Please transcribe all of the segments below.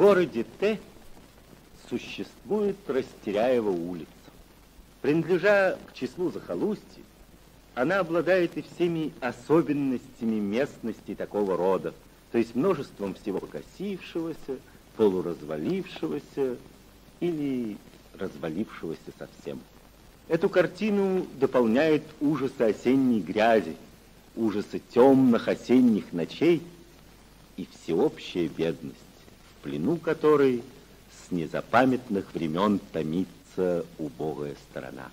городе Т существует Растеряева улица. Принадлежа к числу захолустьев, она обладает и всеми особенностями местности такого рода, то есть множеством всего покосившегося, полуразвалившегося или развалившегося совсем. Эту картину дополняет ужасы осенней грязи, ужасы темных осенних ночей и всеобщая бедность, в плену которой с незапамятных времен томится убогая сторона.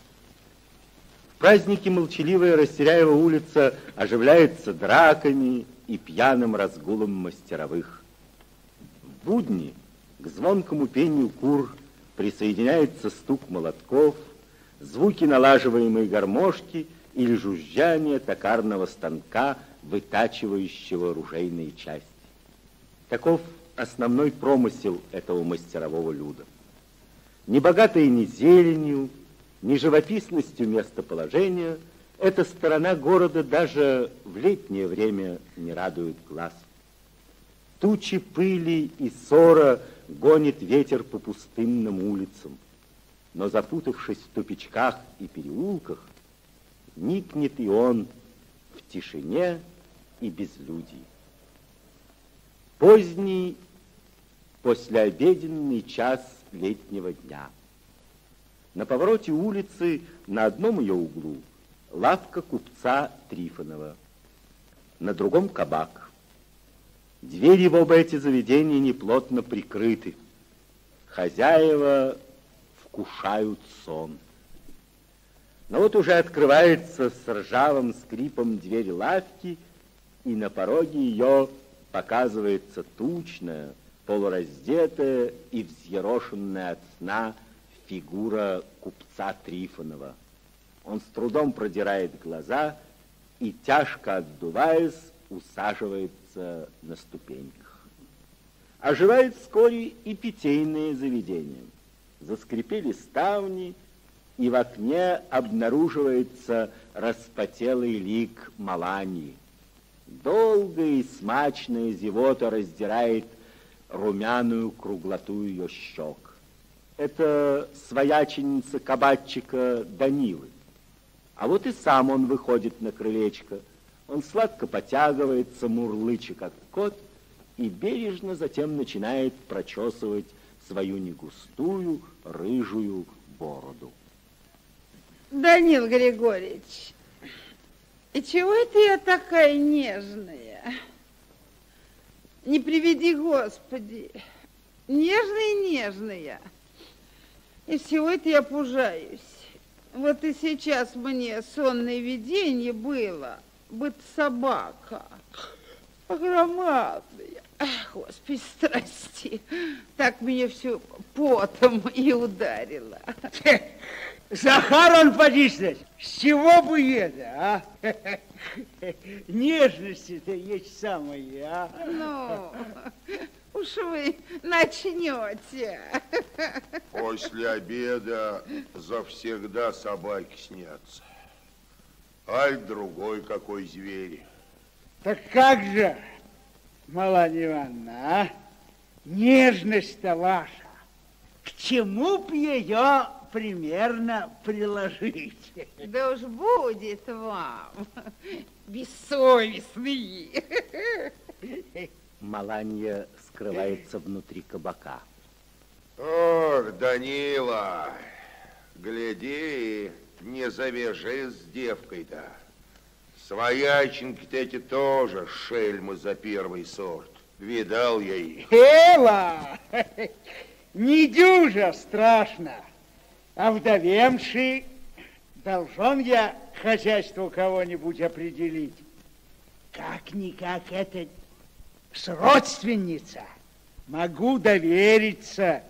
В праздники молчаливая Растеряева улица оживляется драками и пьяным разгулом мастеровых. В будни к звонкому пению кур присоединяется стук молотков, звуки налаживаемой гармошки или жужжание токарного станка, вытачивающего оружейные части. Таков основной промысел этого мастерового люда. Не богатая ни зеленью, ни живописностью местоположения, эта сторона города даже в летнее время не радует глаз. Тучи пыли и ссора гонит ветер по пустынным улицам, но запутавшись в тупичках и переулках, никнет и он в тишине и безлюдии. Поздний послеобеденный час летнего дня. На повороте улицы на одном ее углу лавка купца Трифонова, на другом кабак. Двери в оба эти заведения неплотно прикрыты. Хозяева вкушают сон. Но вот уже открывается с ржавым скрипом дверь лавки, и на пороге ее показывается тучная, полураздетая и взъерошенная от сна фигура купца Трифонова. Он с трудом продирает глаза и, тяжко отдуваясь, усаживается на ступеньках. Оживает вскоре и питейные заведения. Заскрипели ставни, и в окне обнаруживается распотелый лик Малании. Долгая и смачная зевота раздирает румяную круглоту ее щек. Это свояченица кабачика Данилы. А вот и сам он выходит на крылечко. Он сладко потягивается, мурлыча, как кот, и бережно затем начинает прочесывать свою негустую рыжую бороду. Данил Григорьевич, и чего это я такая нежная? Не приведи, Господи, нежная-нежная. И всего это я пужаюсь. Вот и сейчас мне сонное видение было, быть собака, громадная. Ах, Господи, страсти, так меня все потом и ударило. Захар он подиснет, с чего бы это, а? Нежности-то есть самые, а? Ну, уж вы начнете. После обеда завсегда собаки снятся. Аль другой какой зверь. Так как же, Маланья Ивановна, а? Нежность-то ваша, к чему б ее примерно приложить? Да уж будет вам, бессовестный. Маланья скрывается внутри кабака. Ох, Данила, гляди, не завяжи с девкой-то. Свояченки-то эти тоже шельмы за первый сорт. Видал я их. Эла, не дюжа страшно, а вдовемший должен я хозяйству кого-нибудь определить. Как-никак это с родственница. Могу довериться.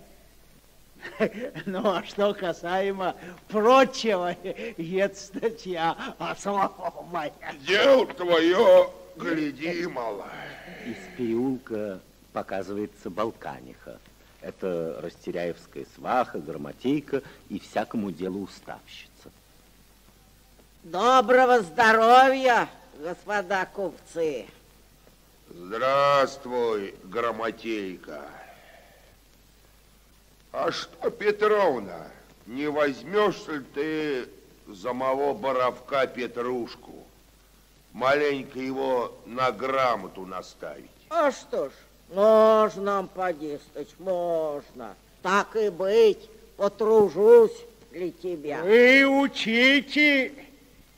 Ну, а что касаемо прочего, это статья особая. Дело твое, гляди, малая. Из переулка показывается Балканиха. Это Растеряевская сваха, грамотейка и всякому делу уставщица. Доброго здоровья, господа купцы. Здравствуй, грамотейка. А что, Петровна, не возьмешь ли ты за моего боровка Петрушку? Маленько его на грамоту наставить. А что ж, можно, подисточь, можно. Так и быть, потружусь для тебя. Вы учите,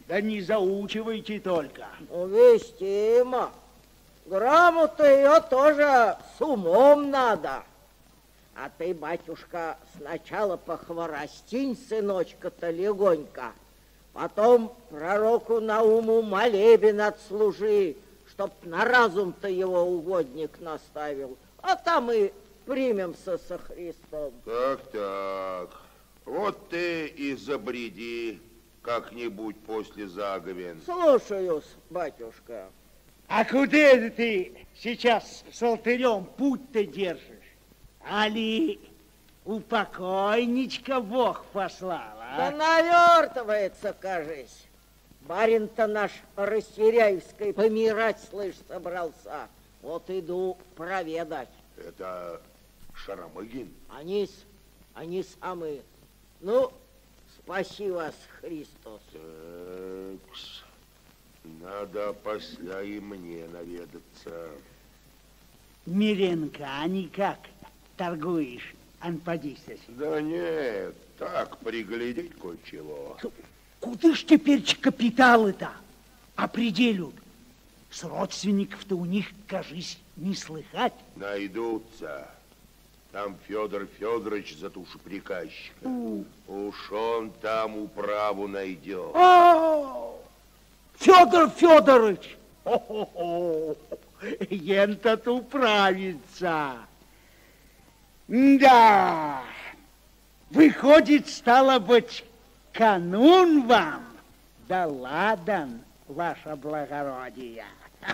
да не заучивайте только. Ну, вестимо. Грамоту ее тоже с умом надо. А ты, батюшка, сначала похворостинь сыночка-то легонько, потом пророку Науму молебен отслужи, чтоб на разум-то его угодник наставил, а там и примемся со Христом. Так, так. Вот ты и забреди как-нибудь после заговен. Слушаюсь, батюшка. А куда это ты сейчас с алтарем путь-то держишь? Али у покойничка Бог послал, Да а? навертывается, кажись. Барин-то наш Растеряевской помирать, слышь, собрался. Вот иду проведать. Это Шарамыгин? Они, они самые. Ну, спаси вас, Христос. Такс. Надо после и мне наведаться. Миренко, а никак торгуешь, анпадистась? Да нет, так приглядеть кое-чего. Куда ж теперь капиталы-то определют? С родственников-то у них, кажись, не слыхать. Найдутся. Там Федор Федорович за приказчика. Уж он там управу найдет. О, Федор Федорович! Ента-то управится. Да, выходит, стало быть, канун вам, да ладан, ваше благородие.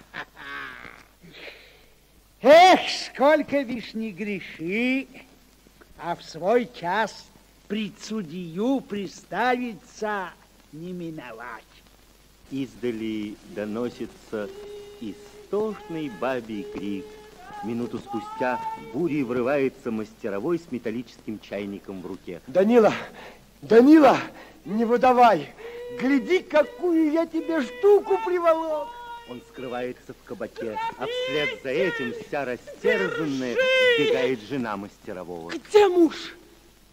Эх, сколько вишь не греши, а в свой час пред судью приставиться не миновать. Издали доносится истошный бабий крик. Минуту спустя бурей врывается мастеровой с металлическим чайником в руке. Данила, Данила, не выдавай. Гляди, какую я тебе штуку приволок. Он скрывается в кабаке, а вслед за этим вся растерзанная сбегает жена мастерового. Где муж?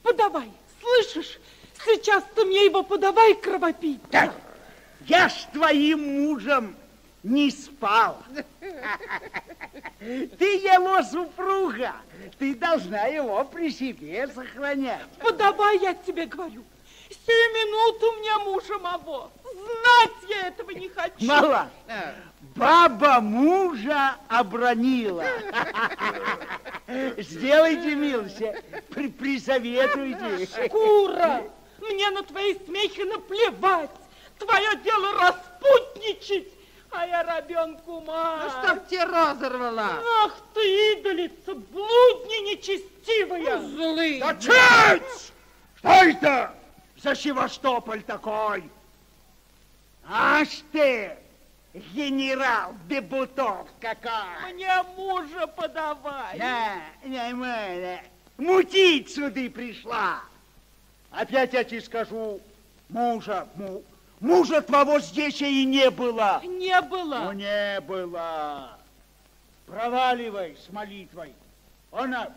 Подавай, слышишь? Сейчас ты мне его подавай кровопить. Так, я с твоим мужем не спал. Ты его супруга, ты должна его при себе сохранять. Подавай, я тебе говорю. Сию минуту у меня мужа моего. Знать я этого не хочу. Мала, баба мужа обронила. Сделайте милость, при, присоветуйте. Шкура, мне на твои смехи наплевать. Твое дело распутничать, а я ребенку мать. Ну, чтоб тебя разорвала. Ах ты, идолица, блудни нечестивая. Злый. Да чуть! Что это за севастополь такой? Аж ты, генерал Дебутов какой! Мне мужа подавай. Да, нормально. Мутить сюда пришла. Опять я тебе скажу, мужа, му- мужа твоего здесь и не было. Не было. Ну, не было. Проваливай с молитвой. Она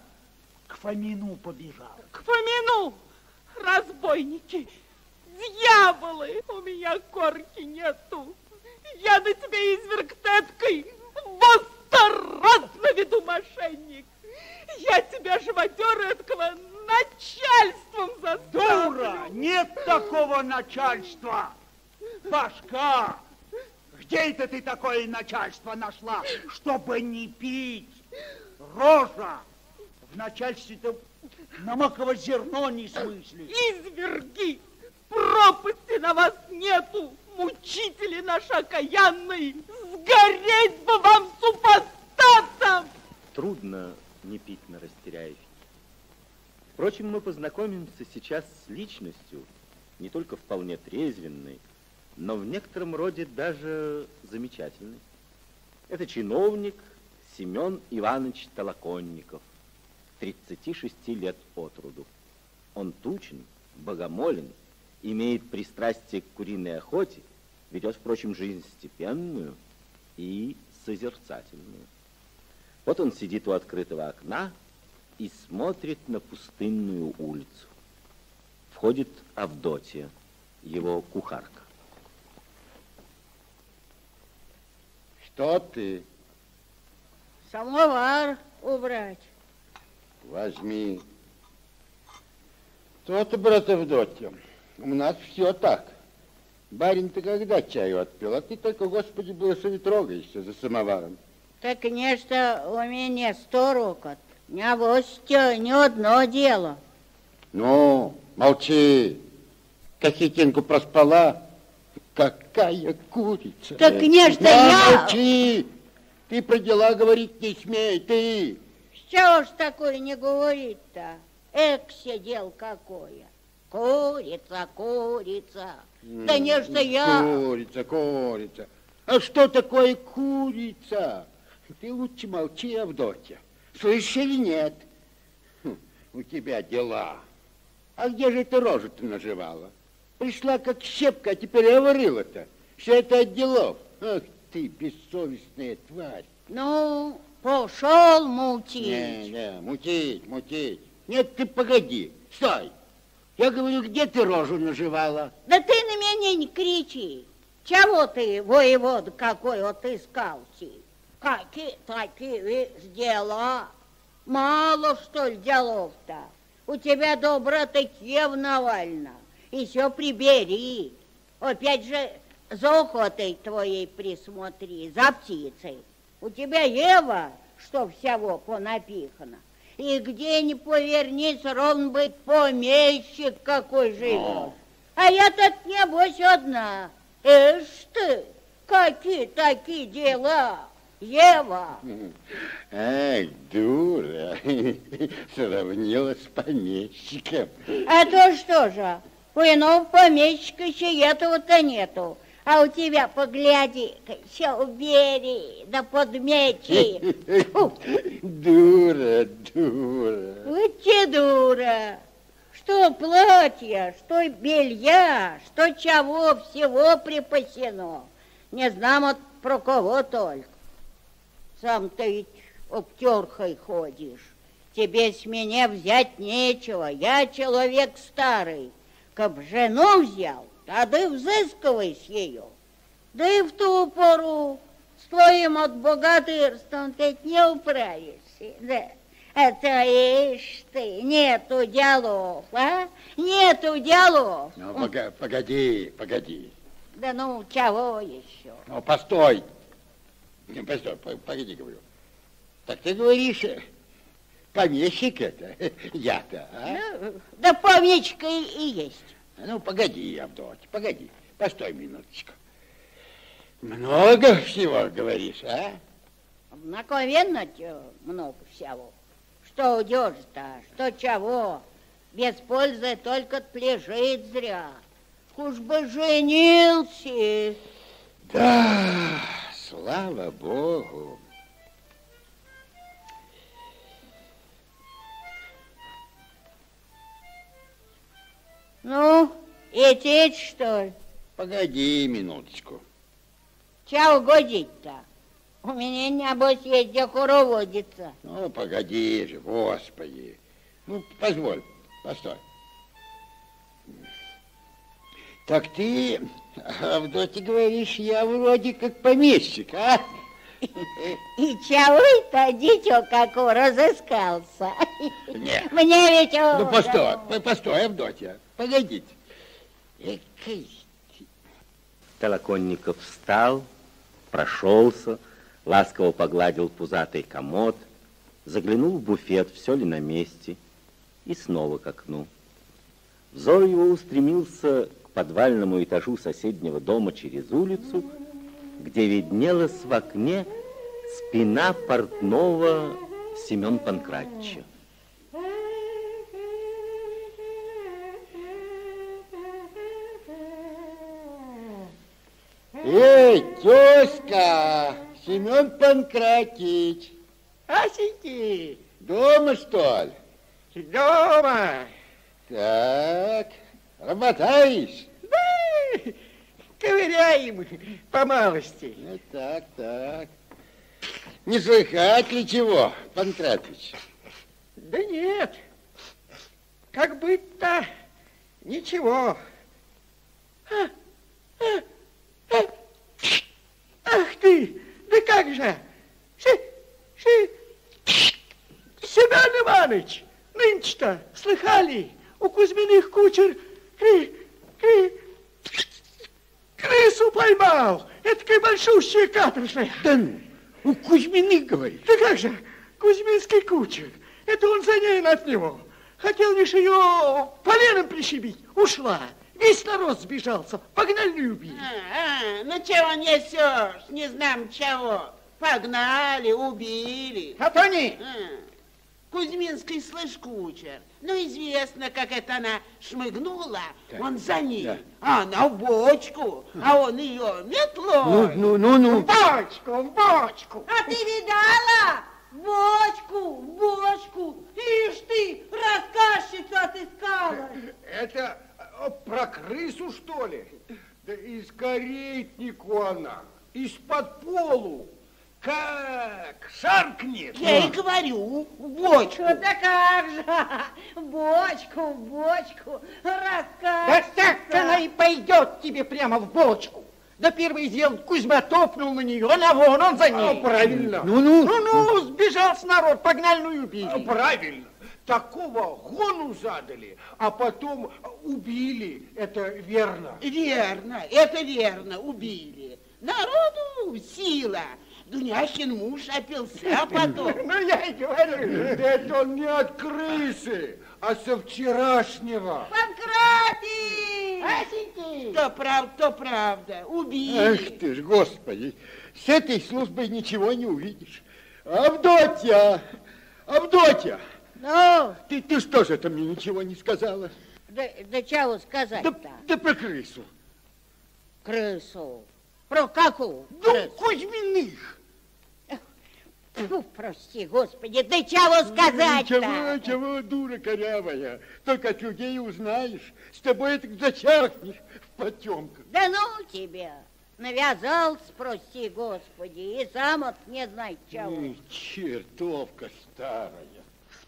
к Фомину побежала. К Фомину, разбойники, дьяволы, у меня корки нету. Я на тебя изверг теткой, во сто раз наведу мошенник. Я тебя, животера этого, начальством заставлю. Дура! Нет такого начальства! Башка! Где это ты такое начальство нашла, чтобы не пить? Рожа! В начальстве-то намоково зерно не смыслит. Изверги, пропасти на вас нету, мучители наши окаянные, сгореть бы вам супостатам! Трудно не пить на растеряевке. Впрочем, мы познакомимся сейчас с личностью, не только вполне трезвенной, но в некотором роде даже замечательной. Это чиновник Семен Иванович Толоконников. 36 лет от роду. Он тучен, богомолен, имеет пристрастие к куриной охоте, ведет, впрочем, жизнь степенную и созерцательную. Вот он сидит у открытого окна и смотрит на пустынную улицу. Входит Авдотья, его кухарка. Что ты? Самовар убрать. Возьми. То-то, брат Авдотья, у нас все так. Барин-то когда чаю отпил, а ты только, Господи, благослови, трогаешься за самоваром. Так нечто у меня сто рокот. Не авось не одно дело. Ну, молчи. Косетинку проспала. Какая курица. Так нечто На, я... молчи. Ты про дела говорить не смей, ты. Чего ж такое не говорить-то? Эк, сидел какое. Курица, курица. Да нечто я... Курица, курица. А что такое курица? Ты лучше молчи, Авдотья. Слышишь или нет? Хм, у тебя дела. А где же ты рожу-то наживала? Пришла как щепка, а теперь говорила-то. Все это от делов. Ах ты, бессовестная тварь. Ну, пошел мутить. Не, не, мутить, мутить. Нет, ты погоди, стой. Я говорю, где ты рожу наживала? Да ты на меня не кричи. Чего ты, воевод какой, отыскался? Какие такие дела? Мало, что ли, делов-то? У тебя Навально. И все прибери. Опять же, за охотой твоей присмотри, за птицей. У тебя Ева, что всего понапихано. И где ни повернись, ровно быть помещик какой живет. А я тут небось одна. Эш ты, какие такие дела, Ева? Ай, дура, сравнила с помещиком. А то что же, у иного помещика еще этого-то нету. А у тебя, погляди, все убери, да подмети. Дура, дура. Вот те дура. Что платья, что белья, что чего всего припасено. Не знам от про кого только. Сам ты ведь обтерхой ходишь. Тебе с меня взять нечего. Я человек старый. Каб жену взял, тогда взыскивай с ее. Да и в ту пору с твоим от богатырством ты не управишься. Да. Это ишь ты, нету делов, а? Нету делов. Ну, пога- погоди, погоди. Да ну, чего еще? Ну, постой. Не, постой, по- погоди, говорю. Так ты говоришь, помещик это, я-то, а? Ну, да помничка и, и есть. Ну, погоди, Авдотья, погоди. Постой минуточку. Много всего говоришь, а? Обыкновенно много всего. Что удешь-то, что чего? Без пользы только лежит зря. Уж бы женился. Да, слава богу. Ну, и что ли? Погоди минуточку. Чего годить-то? У меня, небось, есть где хороводиться. Ну, погоди же, господи. Ну, позволь, постой. Так ты, Авдотья, говоришь, я вроде как помещик, а? И чего это дитё какого разыскался? Нет. Мне ведь... Ну, постой, по- постой, Авдотья, погодите. Толоконников встал, прошелся, ласково погладил пузатый комод, заглянул в буфет, все ли на месте, и снова к окну. Взор его устремился к подвальному этажу соседнего дома через улицу, где виднелась в окне спина портного Семен Панкратча. Эй, тезка, Семен Панкратич, а сиди, Дома, что ли? Дома. Так, работаешь? Да, ковыряем по малости. Ну, так, так. Не слыхать ли чего, Панкратыч? Да нет, как быть-то ничего. А, а. Ах ты, да как же? Ш, ш, Семен Иванович, нынче-то, слыхали, у Кузьминых кучер кры, кры, крысу поймал. Это большущая каторжная. Да ну, у Кузьминых, говоришь? Да как же, Кузьминский кучер. Это он за ней от него. Хотел лишь ее поленом прищемить. Ушла. Весь народ сбежался. Погнали убили. А, а, ну чего несешь? Не знам чего. Погнали, убили. А то не. А, Кузьминский, слышь, кучер. Ну, известно, как это она шмыгнула. Так, Он за ней. да. А она в бочку. А он ее метлой. Ну, ну, ну, ну. В бочку, в бочку. А ты видала? В бочку, в бочку. Ишь ты, рассказчицу отыскала. Это э, про крысу, что ли? Да из каретнику она, из-под полу. Как шаркнет. Я и говорю, в бочку. Да как же, в бочку, в бочку, Да рассказчица. так она и пойдет тебе прямо в бочку. Да первый дел Кузьма топнул на нее, она вон, он за ней. правильно. Ну, ну. Ну, сбежал с народ, погнали, ну и убили. А, Правильно. Такого гону задали, а потом убили. Это верно. Верно, это верно, убили. Народу сила. Дуняшкин муж опился, а потом... Ну, я и говорю. Это он не от крысы, а со вчерашнего. Панкратий! То правда, то правда, убили. Ах ты ж, господи, с этой службой ничего не увидишь. Авдотья! Авдотья! Ну, Ты, ты что же это мне ничего не сказала? да, да чего Да, сказать-то? да про крысу. Крысу. Про какую? Ну, крысу? Кузьминых. Фу, прости, господи, да чего Чего, сказать-то? чего, дура корявая? Только от людей узнаешь. С тобой это зачахнешь в потемках. Да ну тебя. Навязался, прости, господи, и сам от не знает чего. Ой, чертовка старая.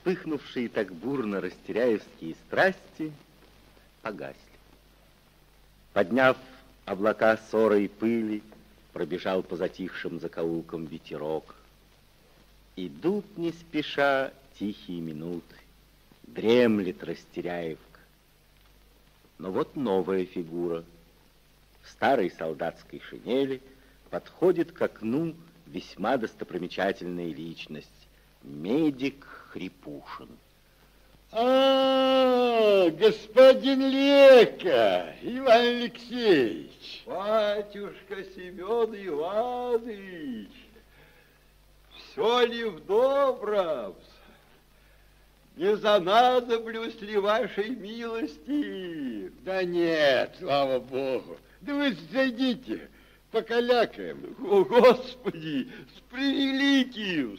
Вспыхнувшие так бурно растеряевские страсти погасли. Подняв облака ссоры и пыли, пробежал по затихшим закоулкам ветерок. Идут не спеша тихие минуты, дремлет Растеряевка. Но вот новая фигура. В старой солдатской шинели подходит к окну весьма достопримечательная личность. Медик Хрипушин. А, господин лекарь, Иван Алексеевич. Батюшка Семен Иванович, все ли в добром? Не занадоблюсь ли вашей милости? Да нет, слава богу. Да вы зайдите, покалякаем. О, Господи, с превеликим!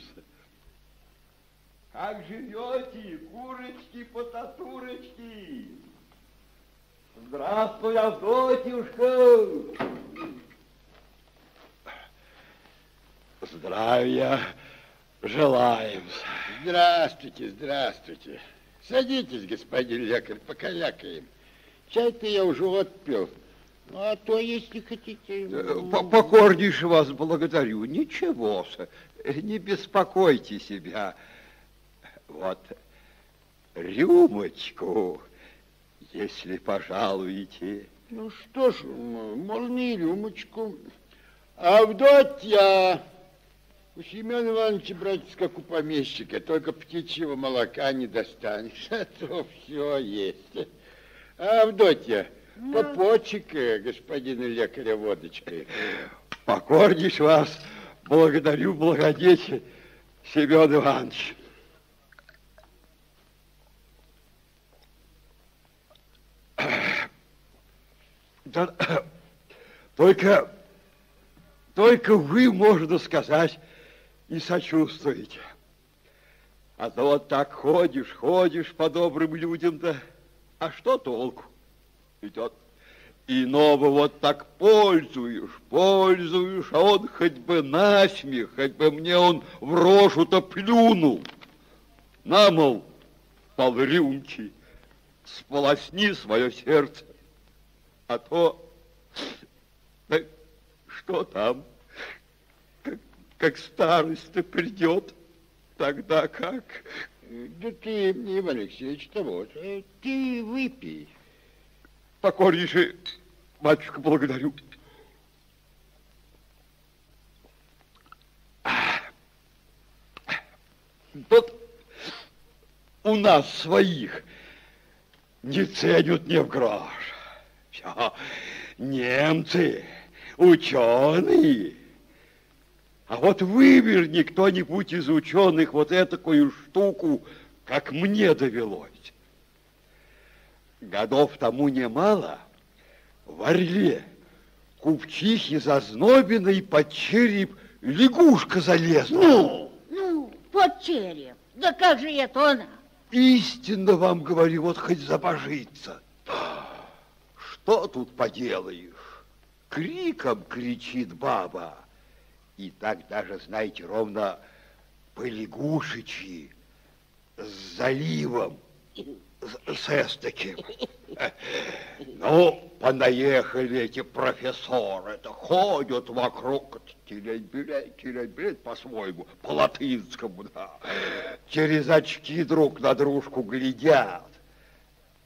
Как живете, курочки, потатурочки? Здравствуй, Авдотьюшка! Здравия желаем. Здравствуйте, здравствуйте. Садитесь, господин лекарь, покалякаем. Чай-то я уже отпил. Ну, а то, если хотите... По- Покорнейше вас благодарю. Ничего, не беспокойте себя. Вот рюмочку, если пожалуете. Ну что ж, можно и рюмочку. Авдотья! У Семена Ивановича, братец, как у помещика, только птичьего молока не достанешь, а то все есть. Авдотья, попочек э, господина лекаря водочкой. Покорнейше вас благодарю, благодетель Семен Иванович. Да, только, только вы, можно сказать, и сочувствуете. А то вот так ходишь, ходишь по добрым людям-то, а что толку? Ведь вот иного вот так пользуешь, пользуешь, а он хоть бы насмех, хоть бы мне он в рожу-то плюнул. На, мол, полрюмки, сполосни свое сердце, а то, что там, как, как старость-то придет, тогда как? Да ты, Иван Алексеевич-то вот, э, ты выпей. Покорнейше, матушка, благодарю. Тут у нас своих не ценят ни в грош. Все, немцы, ученые. А вот выверни кто-нибудь из ученых вот этакую штуку, как мне довелось. Годов тому немало, в Орле купчихи зазнобиной под череп лягушка залезла. Ну, ну, под череп. Да как же это она? Истинно вам говорю, вот хоть забожиться. Что тут поделаешь? Криком кричит баба. И так даже, знаете, ровно по лягушечи с заливом, с эстаким. Ну, понаехали эти профессоры, это ходят вокруг, терять-белять, терять-белять по-своему, по-латынскому, да. Через очки друг на дружку глядят.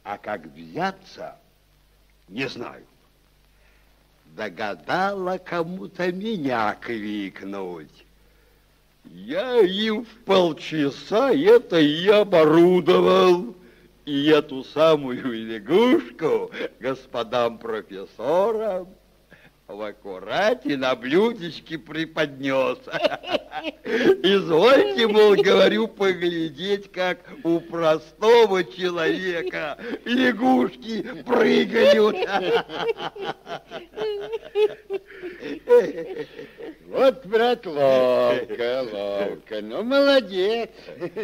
А как взяться, не знаю. Догадала кому-то меня крикнуть. Я им в полчаса это и оборудовал. И эту самую лягушку господам профессорам в аккурате на блюдечке преподнес. Извольте, мол, говорю, поглядеть, как у простого человека лягушки прыгают. Вот, брат, ловко, ловко. Ну, молодец.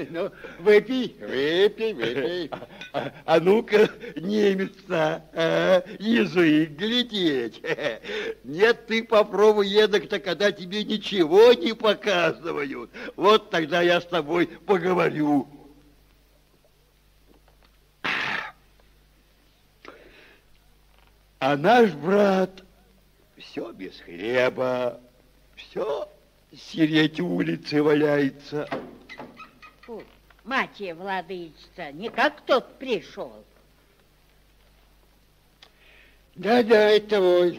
Ну, выпей, выпей, выпей. А, а ну-ка, немец, а, язык глядеть. Нет, ты попробуй едок-то, когда тебе ничего не показывают. Вот тогда я с тобой поговорю. А наш брат все без хлеба, все сереть улицы валяется. Фу, мать владычица, не как тот пришел. Да-да, это вот.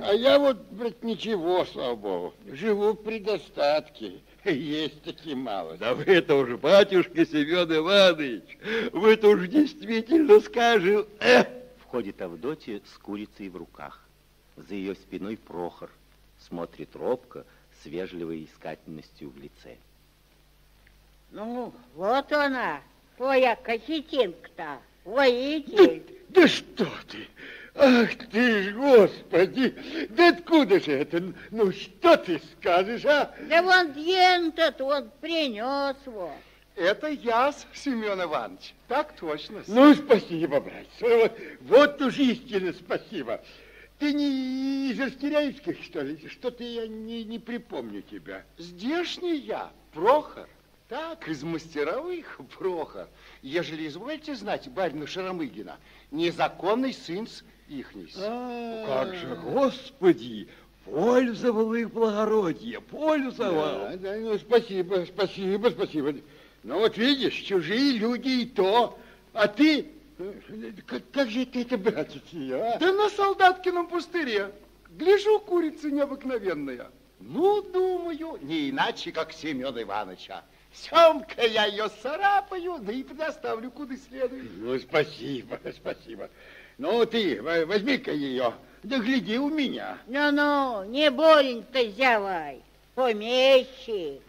А я вот, брат, ничего, слава богу. Живу при достатке. Есть таки мало. Да вы-то уж, батюшка Семен Иванович, вы-то уж действительно скажем. Эх! Входит Авдотья с курицей в руках. За ее спиной Прохор смотрит робко, с вежливой искательностью в лице. Ну, вот она, твоя косетинка-то, воитель. Да, да что ты? Ах ты ж, господи! Да откуда же это? Ну, что ты скажешь, а? Да вон дьен-то, он принес вот. Это я, Семен Иванович. Так точно. Ну, спасибо, братец. Вот, вот уж истинно спасибо. Ты не из Растеряевских, что ли? Что-то я не, не припомню тебя. Здешний я, Прохор. Так, из мастеровых, Прохор. Ежели извольте знать барина Шарамыгина, незаконный сын ихний. А, как же, господи, пользовал их благородие, пользовал. Да, да, ну, спасибо, спасибо, спасибо. Ну, вот видишь, чужие люди и то, а ты... Как, как же ты это, братец, а? Да на солдаткином пустыре. Гляжу, курица необыкновенная. Ну, думаю, не иначе, как Семен Ивановича. Семка я ее царапаю, да и предоставлю куда следует. Ну, спасибо, спасибо. Ну, ты возьми-ка ее, да гляди у меня. Ну-ну, не боленько зявай, помещик.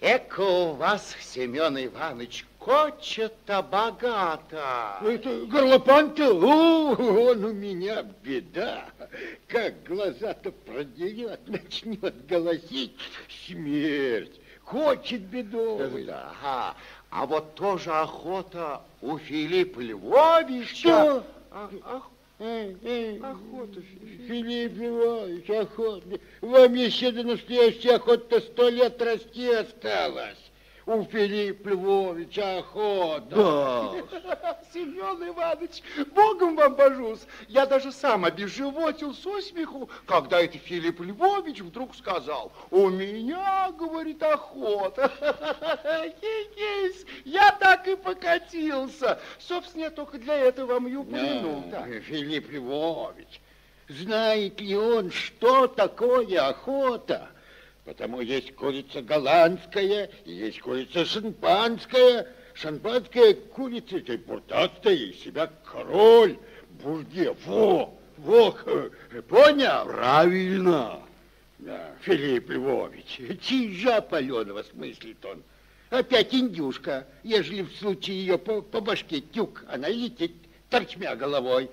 Эка у вас, Семен Иванович, коча-то богато. Это горлопан-то, он у меня беда. Как глаза-то продерет, начнет голосить, смерть. Хочет бедовый. Да, ага. А вот тоже охота у Филиппа Львовича. Что? Ах, охота. Филипп Львович, охота. Вам еще до настоящей охоты сто лет расти осталось. У Филиппа Львовича охота. Да. Семен Иванович, богом вам божусь. Я даже сам обезживотил со смеху, когда это Филипп Львович вдруг сказал, у меня, говорит, охота. Есть, я так и покатился. Собственно, я только для этого вам и упомянул. Да. Филипп Львович, знает ли он, что такое охота? Потому есть курица голландская, есть курица шампанская. Шампанская курица, это бурдастая, из себя король, бурде, во, во, понял? Правильно. Да, Филипп Львович, чижа паленого смыслит он. Опять индюшка, ежели в случае ее по, по башке тюк, она летит торчмя головой.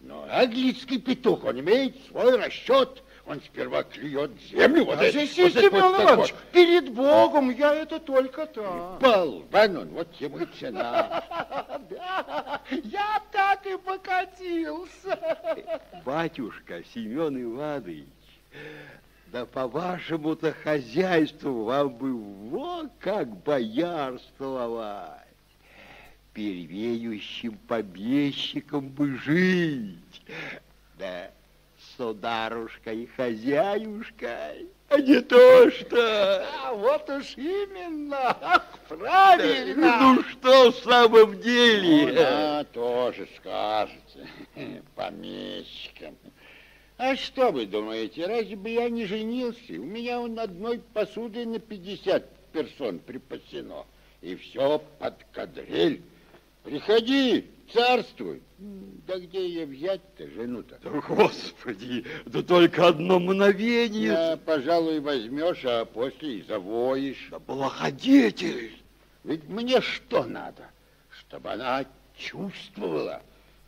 Но английский петух, он имеет свой расчет. Он сперва клюет землю. Вот А это- здесь вот Семен вот такой. Иванович, перед Богом я это только так. Болван он, вот ему и цена. Да, я так и покатился. Батюшка Семен Иванович, да по вашему-то хозяйству вам бы вот как боярствовать. Первеющим помещиком бы жить. Да, сударушкой и хозяюшкой, а не то что... А вот уж именно, ах, правильно. Ну что в самом Ну, деле? да, тоже скажете, помещиком. А что вы думаете, разве бы я не женился? У меня он одной посуды на 50 персон припасено. И все под кадриль. Приходи, царствуй. Да где ее взять-то, жену-то? Да, Господи, да только одно мгновение. Я, пожалуй, возьмешь, а после и завоишь. Да благодетель. Ведь мне что надо? Чтобы она чувствовала,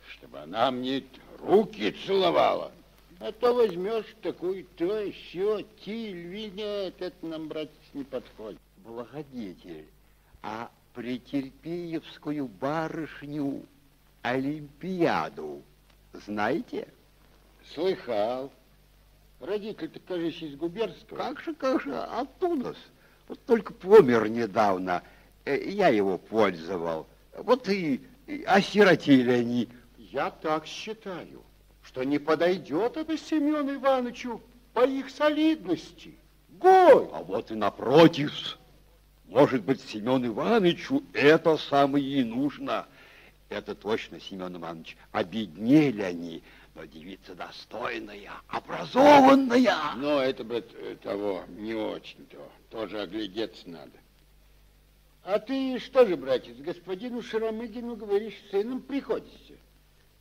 чтобы она мне руки целовала. А то возьмешь такую, то еще, тиль, нет, это нам, братец, не подходит. Благодетель, а претерпеевскую барышню Олимпиаду знаете? Слыхал. Родитель-то, кажется, из губернского. Как же, как же, оттуда. Вот только помер недавно. Э, Я его пользовал. Вот и и осиротели они. Я так считаю, что не подойдет это Семену Ивановичу по их солидности. Гой! А вот и напротив. Может быть, Семен Ивановичу это самое и нужно. Это точно, Семен Иванович. Обеднели они, но девица достойная, образованная. Но это, э, того, не очень-то. Тоже оглядеться надо. А ты что же, братец, господину Шарамыгину, говоришь, сыном приходишься?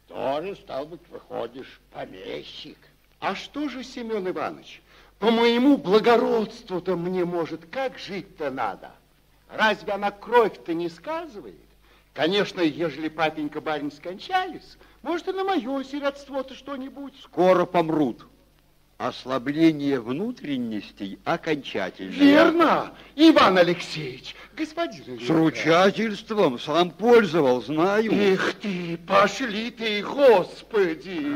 Тоже, стал быть, выходишь помещик. А что же, Семен Иванович, по моему благородству-то мне, может, как жить-то надо? Разве она кровь-то не сказывает? Конечно, ежели папенька барин скончались, может, и на мое сиротство-то что-нибудь. Скоро помрут. Ослабление внутренностей окончательно. Верно, Иван Алексеевич, господин С Илья. ручательством сам пользовал, знаю. Эх ты, пошли ты, господи.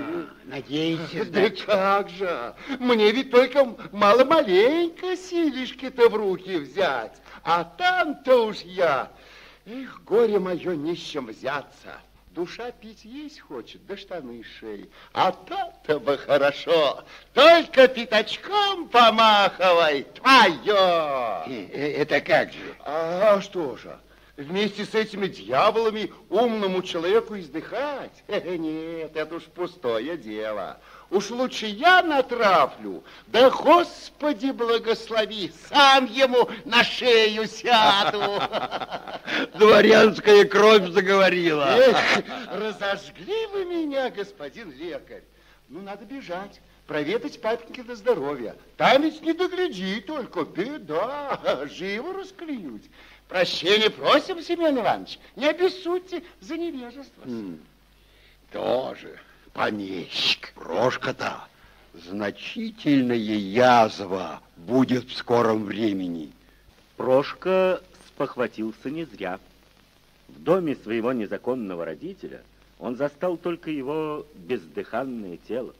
Надейся, Да как же, мне ведь только мало-маленько силишки-то в руки взять, а там-то уж я, эх, горе мое нищим взяться. Душа пить есть хочет, да штаны шеи. А то-то бы хорошо, только пятачком помахивай, твое. Это как же? А что же, вместе с этими дьяволами умному человеку издыхать? Э, Нет, это уж пустое дело. Уж лучше я натравлю, да Господи благослови, сам ему на шею сяду. Дворянская кровь заговорила. Эх, разожгли вы меня, господин лекарь. Ну, надо бежать, проведать папенькино здоровье. Там ведь не догляди только, беда, живо расклюют. Прощения просим, Семен Иванович, не обессудьте за невежество. Тоже помещик. Прошка-то значительная язва будет в скором времени. Прошка спохватился не зря. В доме своего незаконного родителя он застал только его бездыханное тело,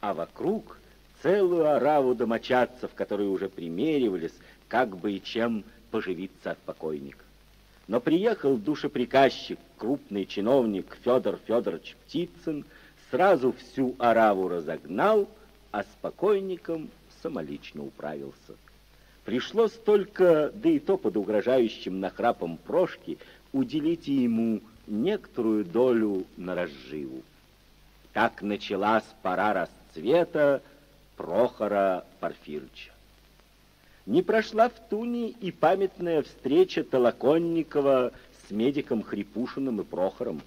а вокруг целую ораву домочадцев, которые уже примеривались, как бы и чем поживиться от покойника. Но приехал душеприказчик, крупный чиновник Федор Федорович Птицын, сразу всю ораву разогнал, а с покойником самолично управился. Пришлось только, да и то под угрожающим нахрапом Прошки, уделить ему некоторую долю на разживу. Так началась пора расцвета Прохора Порфирыча. Не прошла в Туне и памятная встреча Толоконникова с медиком Хрипушиным и Прохором.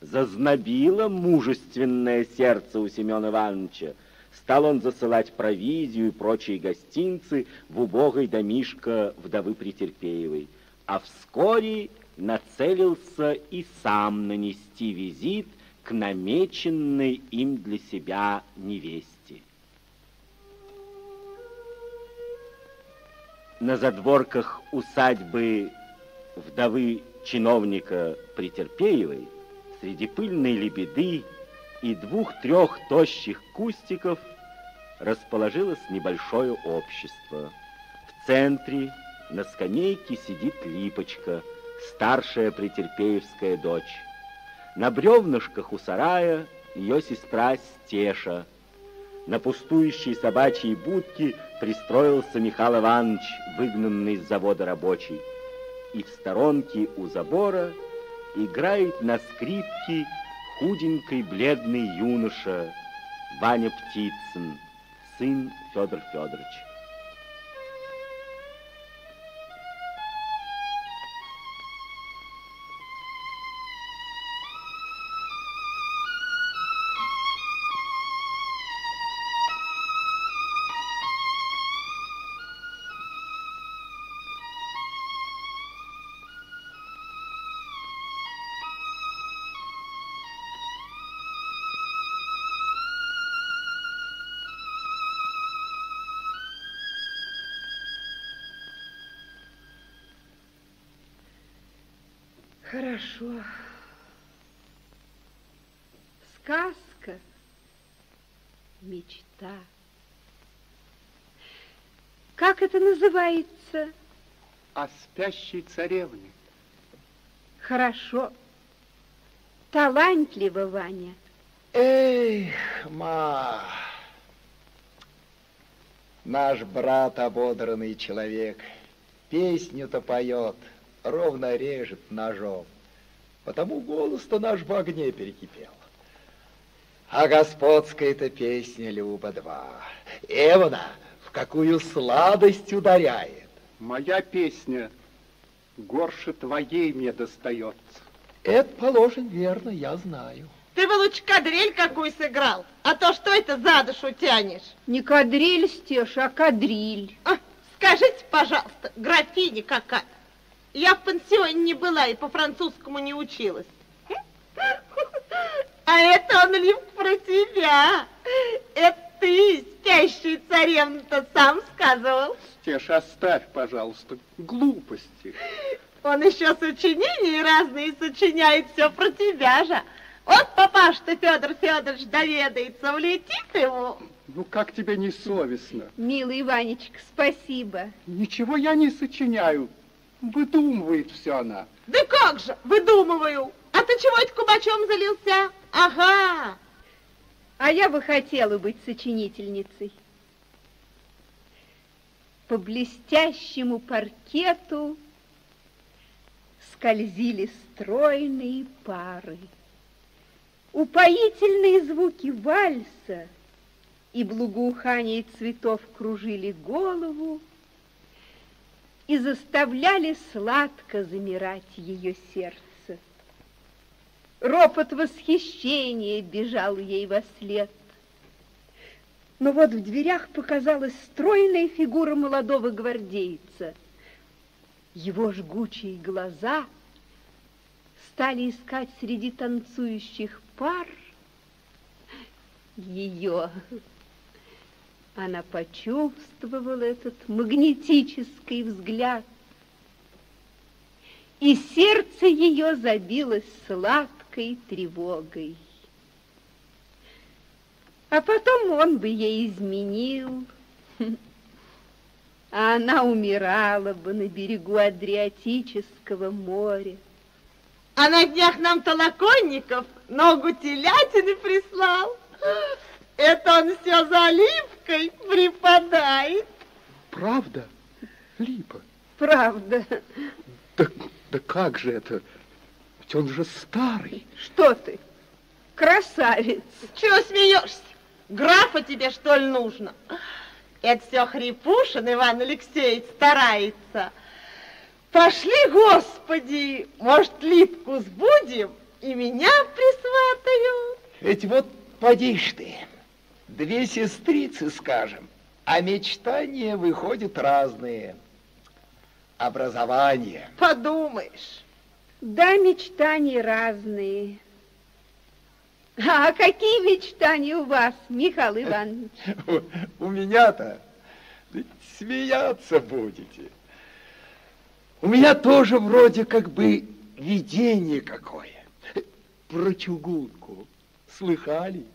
Зазнобило мужественное сердце у Семена Ивановича. Стал он засылать провизию и прочие гостинцы в убогой домишко вдовы Претерпеевой. А вскоре нацелился и сам нанести визит к намеченной им для себя невесте. на задворках усадьбы вдовы чиновника Претерпеевой среди пыльной лебеды и двух-трех тощих кустиков расположилось небольшое общество. В центре на скамейке сидит Липочка, старшая Претерпеевская дочь. На бревнышках у сарая ее сестра Стеша – на пустующей собачьей будке пристроился Михаил Иванович, выгнанный с завода рабочий. И в сторонке у забора играет на скрипке худенький бледный юноша Ваня Птицын, сын Федор Федоровича. Называется? О спящей царевне. Хорошо. Талантливо, Ваня. Эх, ма, наш брат ободранный человек, песню-то поет, ровно режет ножом. Потому голос-то наш в огне перекипел. А господская-то песня Люба-2. Эвана, в какую сладость ударяет. Моя песня горше твоей мне достается. Это, положен, верно, я знаю. Ты бы лучше кадриль какую сыграл, а то что это за душу тянешь? Не кадриль, Стеша, а кадриль. А, скажите, пожалуйста, графиня какая? Я в пансионе не была и по-французскому не училась. А это он, Лив, про тебя. Это ты, спящий царевна-то, сам сказывал. Стеш, оставь, пожалуйста, глупости. Он еще сочинения разные сочиняет все про тебя же. Вот папаш-то Федор Федорович доведается, улетит ему. Ну, как тебе не совестно? Милый Ванечка, спасибо. Ничего я не сочиняю. Выдумывает все она. Да как же, выдумываю. А ты чего это кубачом залился? Ага. А я бы хотела быть сочинительницей. По блестящему паркету скользили стройные пары. Упоительные звуки вальса и благоухание цветов кружили голову, и заставляли сладко замирать ее сердце. Ропот восхищения бежал ей во след. Но вот в дверях показалась стройная фигура молодого гвардейца. Его жгучие глаза стали искать среди танцующих пар ее. Она почувствовала этот магнетический взгляд и сердце ее забилось сладкой тревогой. А потом он бы ей изменил, а она умирала бы на берегу Адриатического моря. А на днях нам Толоконников ногу телятины прислал. Это он все за Липкой припадает. Правда? Липа? Правда. Да, да как же это? Ведь он же старый. Что ты? Красавец. Чего смеешься? Графа тебе, что ли, нужно? Это все Хрипушин Иван Алексеевич старается. Пошли, Господи, может, Липку сбудем и меня присватают? Ведь вот поди ж ты, две сестрицы, скажем, а мечтания выходят разные. Образование. Подумаешь. Да, мечтания разные. А какие мечтания у вас, Михаил Иванович? У меня-то смеяться будете. У меня тоже вроде как бы видение какое. Про чугунку. Слыхали?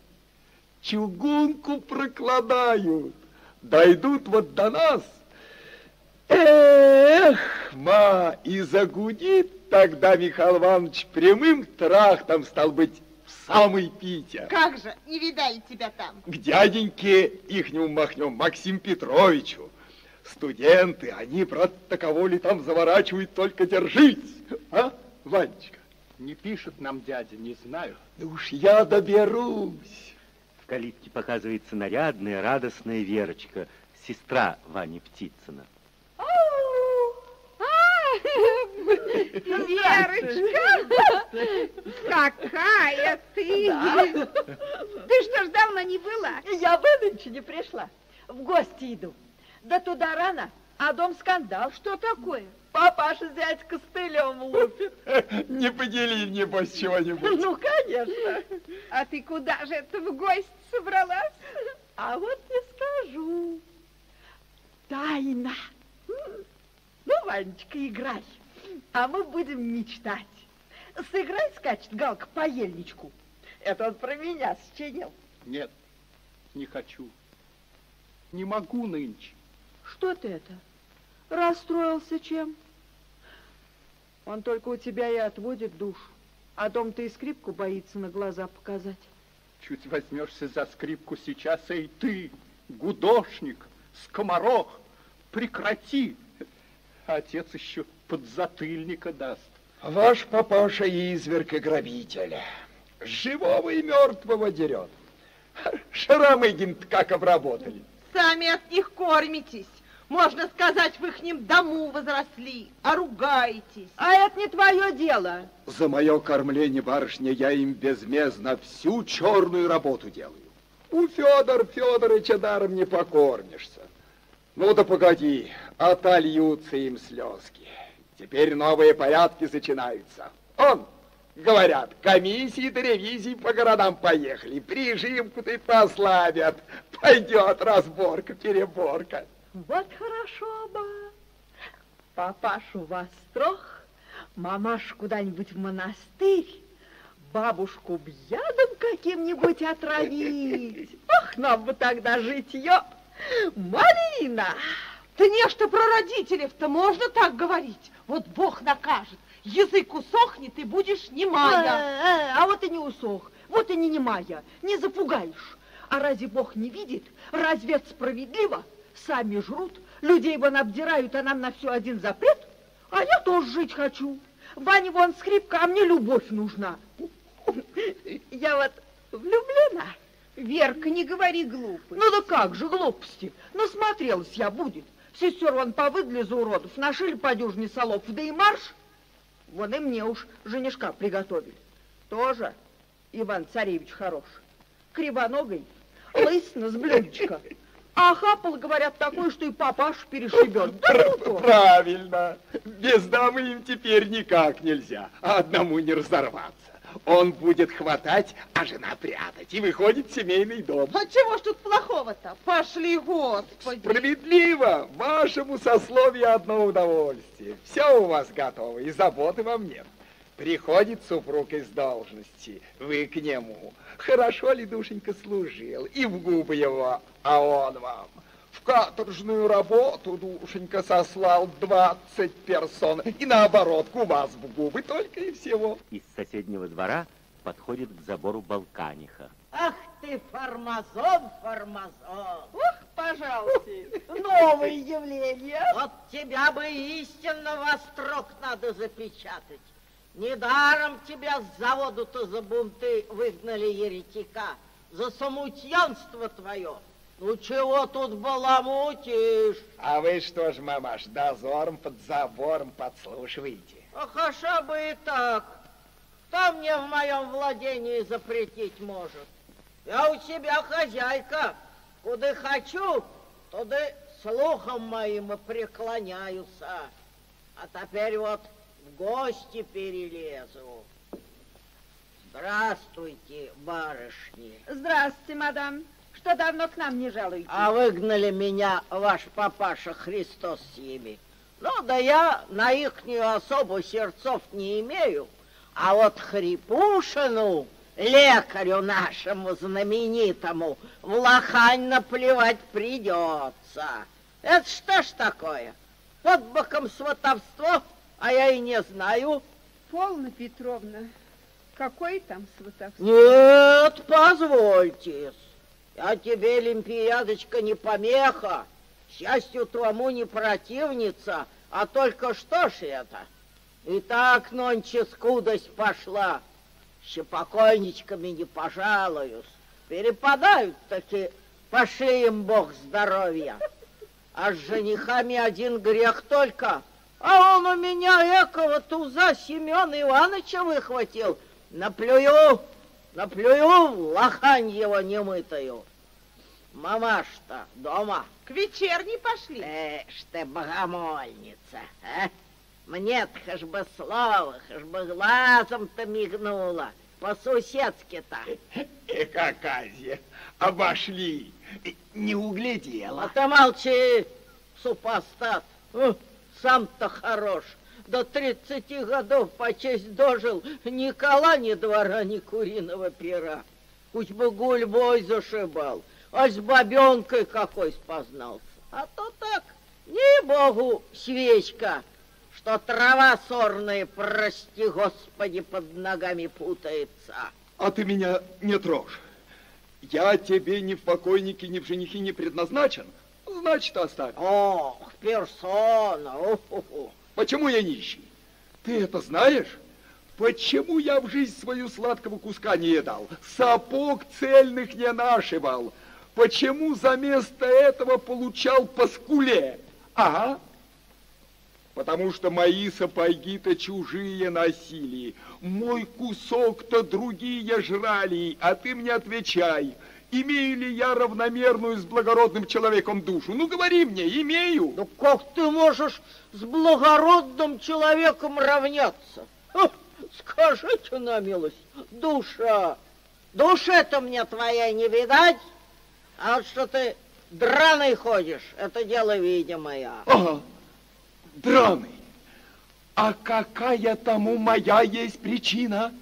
Чугунку прокладают. Дойдут вот до нас. Эх, ма, и загудит тогда Михаил Иванович прямым трахтом, стал быть, в самый Питер. Как же, не видали тебя там. К дяденьке ихнему махнем, Максим Петровичу. Студенты, они, брат, таково ли там заворачивают, только держись. А, Ванечка? Не пишет нам дядя, не знаю. Да уж я доберусь. В калитке показывается нарядная, радостная Верочка, сестра Вани Птицына. Верочка, какая ты! Ты что ж давно не была? Я бы нынче не пришла. В гости иду. Да туда рано, а дом скандал. Что такое? Папаша зять костылем лупит. Не подели, небось, чего-нибудь. Ну, конечно. А ты куда же это в гости собралась? А вот не скажу. Тайна. Ну, Ванечка, играй, а мы будем мечтать. Сыграй, скачет Галка, по ельничку. Это он про меня сочинил. Нет, не хочу. Не могу нынче. Что ты это? Расстроился чем? Он только у тебя и отводит душу. А дом-то и скрипку боится на глаза показать. Чуть возьмешься за скрипку сейчас, эй ты, гудошник, скоморох, прекрати. Отец еще подзатыльника даст. Ваш папаша изверг и грабитель. Живого и мертвого дерет. Шарамыгин как обработали. Сами от них кормитесь. Можно сказать, в ихнем дому возросли, а ругаетесь. А это не твое дело. За мое кормление, барышня, я им безмездно всю черную работу делаю. У Федора Федоровича даром не покормишься. Ну да погоди, отольются им слезки. Теперь новые порядки начинаются. Он, говорят, комиссии до ревизии по городам поехали, прижимку-то и послабят. Пойдет разборка, переборка. Вот хорошо бы. Папашу вас строг, мамаш куда-нибудь в монастырь, бабушку б ядом каким-нибудь отравить. Ох, нам бы тогда житье. Марина! Да не, что про родителей-то можно так говорить. Вот Бог накажет. Язык усохнет, и будешь немая. А, а, а вот и не усох, вот и не немая, не запугаешь. А разве Бог не видит? Разве это справедливо? Сами жрут, людей вон обдирают, а нам на все один запрет. А я тоже жить хочу. Ваня вон скрипка, а мне любовь нужна. Я вот влюблена. Верка, не говори глупости. Ну да как же глупости? Насмотрелась я будет. Сестер вон повыгли за уродов, нашили по дюжине солов, да и марш. Вон и мне уж женишка приготовили. Тоже Иван Царевич хорош. Кривоногой, лысина с блюдечка. А хапал, говорят, такой, что и папаш перешибет. Да ну то. Правильно. Без дамы им теперь никак нельзя, а одному не разорваться. Он будет хватать, а жена прятать. И выходит семейный дом. А чего ж тут плохого-то? Пошли, Господи. Справедливо. Вашему сословию одно удовольствие. Все у вас готово, и заботы вам нет. Приходит супруг из должности, вы к нему. Хорошо ли, душенька, служил, и в губы его, а он вам в каторжную работу, душенька, сослал 20 персон, и наоборот, у вас в губы только и всего. Из соседнего двора подходит к забору Балканиха. Ах ты, формазон, формазон. Ух, пожалуйте, новое явление. Вот тебя бы истинно во строк надо запечатать. Недаром тебя с заводу-то за бунты выгнали еретика, за самутьянство твое. Ну чего тут баламутишь? А вы что ж, мамаш, дозором под забором подслушиваете? А хаша бы и так. Кто мне в моем владении запретить может? Я у себя хозяйка. Куда хочу, туда слухом моим и преклоняюсь. А теперь вот в гости перелезу. Здравствуйте, барышни. Здравствуйте, мадам. Что давно к нам не жалуете? А выгнали меня ваш папаша Христос с ними. Ну, да я на ихнюю особу сердцов не имею. А вот Хрипушину, лекарю нашему знаменитому, в лохань наплевать придется. Это что ж такое? Под боком сватовство, а я и не знаю. Полна Петровна, какой там сватовство? Нет, позвольте. Я тебе, Олимпиадочка, не помеха, счастью твоему не противница, а только что ж это? И так нонче скудость пошла, еще покойничками не пожалуюсь. Перепадают таки, пошли им Бог здоровья. А с женихами один грех только, а он у меня экого туза Семена Ивановича выхватил. Наплюю, наплюю в лохань его немытую. Мамаш-то дома. К вечерней пошли. Эш ты, богомольница, а? Мне-то хоть бы слово, хоть бы глазом-то мигнула. По-суседски-то. Эх, Аказия, обошли. Не углядела. А ты молчи, супостат. Сам-то хорош. До тридцати годов по честь дожил ни кола, ни двора, ни куриного пера. Бы гульбой зашибал, а с бабенкой какой спознался. А то так, не богу, свечка, что трава сорная, прости господи, под ногами путается. А ты меня не трожь. Я тебе ни в покойнике, ни в женихи не предназначен. Значит, оставь. Ох, персона, уху. Почему я нищий? Ты это знаешь? Почему я в жизнь свою сладкого куска не едал? Сапог цельных не нашивал. Почему за место этого получал по скуле? Ага. Потому что мои сапоги-то чужие носили. Мой кусок-то другие жрали. А ты мне отвечай, имею ли я равномерную с благородным человеком душу? Ну, говори мне, имею. Ну, как ты можешь с благородным человеком равняться? Ха, Скажите на милость, душа, душе-то мне твоя не видать, а вот что ты драный ходишь, это дело видимое. Ага, драный. А какая тому моя есть причина?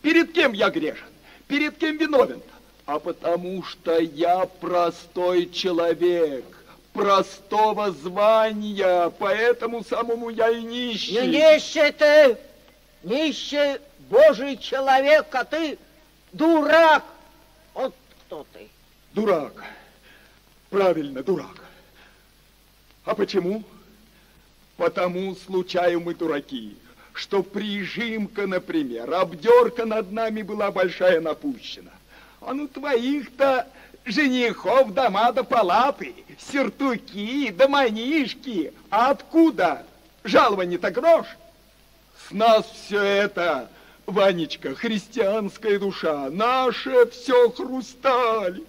Перед кем я грешен? Перед кем виновен? А потому что я простой человек, простого звания, поэтому самому я и нищий. Не нищий ты, нищий Божий человек, а ты дурак. Вот кто ты. Дурак. Правильно, дурак. А почему? Потому случаю мы дураки, что прижимка, например, обдерка над нами была большая напущена. А ну твоих-то женихов дома до палаты, сертуки, да манишки. А откуда? Жалование-то грош. С нас все это, Ванечка, христианская душа, наше все хрусталь.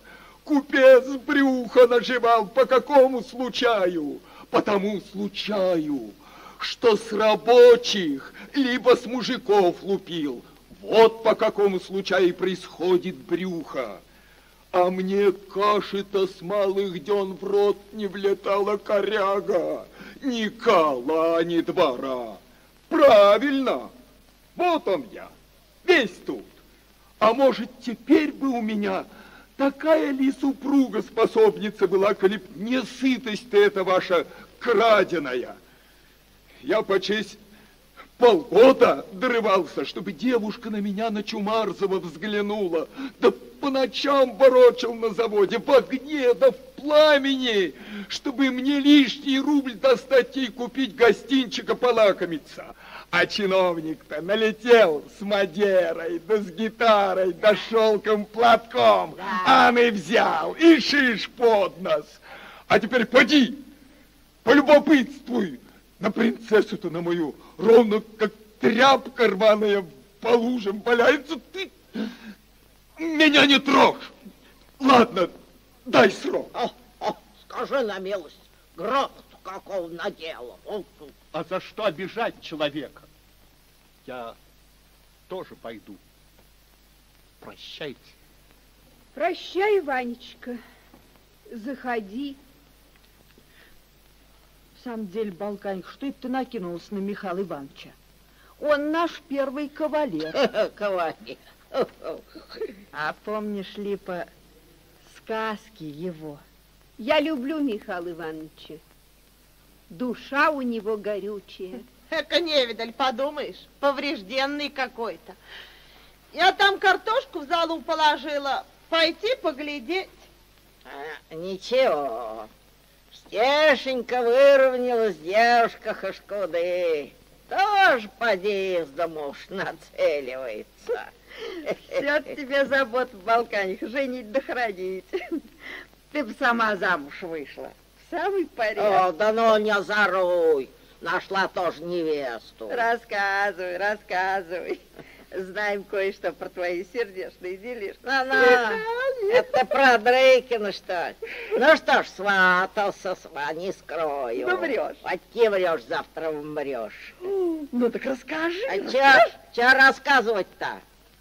Купец брюха наживал по какому случаю? По тому случаю, что с рабочих, либо с мужиков лупил. Вот по какому случаю происходит брюхо. А мне каши-то с малых дён в рот не влетала коряга. Ни кала, ни двора. Правильно. Вот он я, весь тут. А может, теперь бы у меня такая ли супруга способница была, коли б не сытость эта ваша краденая. Я по честь полгода дрывался, чтобы девушка на меня на Чумарзова взглянула. Да по ночам ворочал на заводе, в огне, да в пламени, чтобы мне лишний рубль достать и купить гостинчика полакомиться. А чиновник-то налетел с Мадерой, да с гитарой, да шелком платком. Да. А и взял, и шиш под нос. А теперь поди, полюбопытствуй на принцессу-то на мою, ровно как тряпка рваная по лужам валяется. Ты меня не трожь. Ладно, дай срок. О, о, скажи на милость, грохот какого надела. А за что обижать человека? Я тоже пойду. Прощайте. Прощай, Ванечка. Заходи. В самом деле, Балканик, что это ты накинулся на Михаила Ивановича? Он наш первый кавалер. Кавалер. А помнишь ли по сказке его? Я люблю Михаила Ивановича. Душа у него горючая. Эка невидаль, подумаешь, поврежденный какой-то. Я там картошку в залу положила, пойти поглядеть. А, ничего, Стешенька выровнялась девушка Хашкуды. Тоже поди из дому уж нацеливается. Все тебе забот в Балканах, женить да хранить. Ты бы сама замуж вышла. Самый порядок. О, да ну не заруй. Нашла тоже невесту. Рассказывай, рассказывай. Знаем кое-что про твои сердечные делишки. На-на, это про Дрейкина, что ли? Ну что ж, сватался, сва, не скрою. Ну, врешь. А ты врешь, завтра умрешь. Ну, так расскажи. А чё рассказывать-то?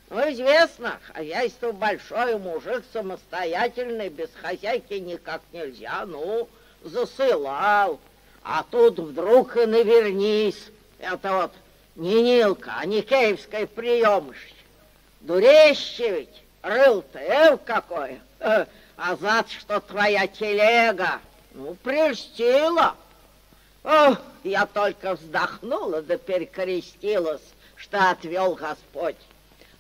Ну, известно, хозяйство большое, мужик самостоятельный, без хозяйки никак нельзя, ну, засылал. А тут вдруг и навернись. Это вот не Нилка, а Никеевская приемыш. Дуреще ведь, рыл-то эв какой. А за что твоя телега, ну, прельстила. Ох, я только вздохнула да перекрестилась, что отвел Господь.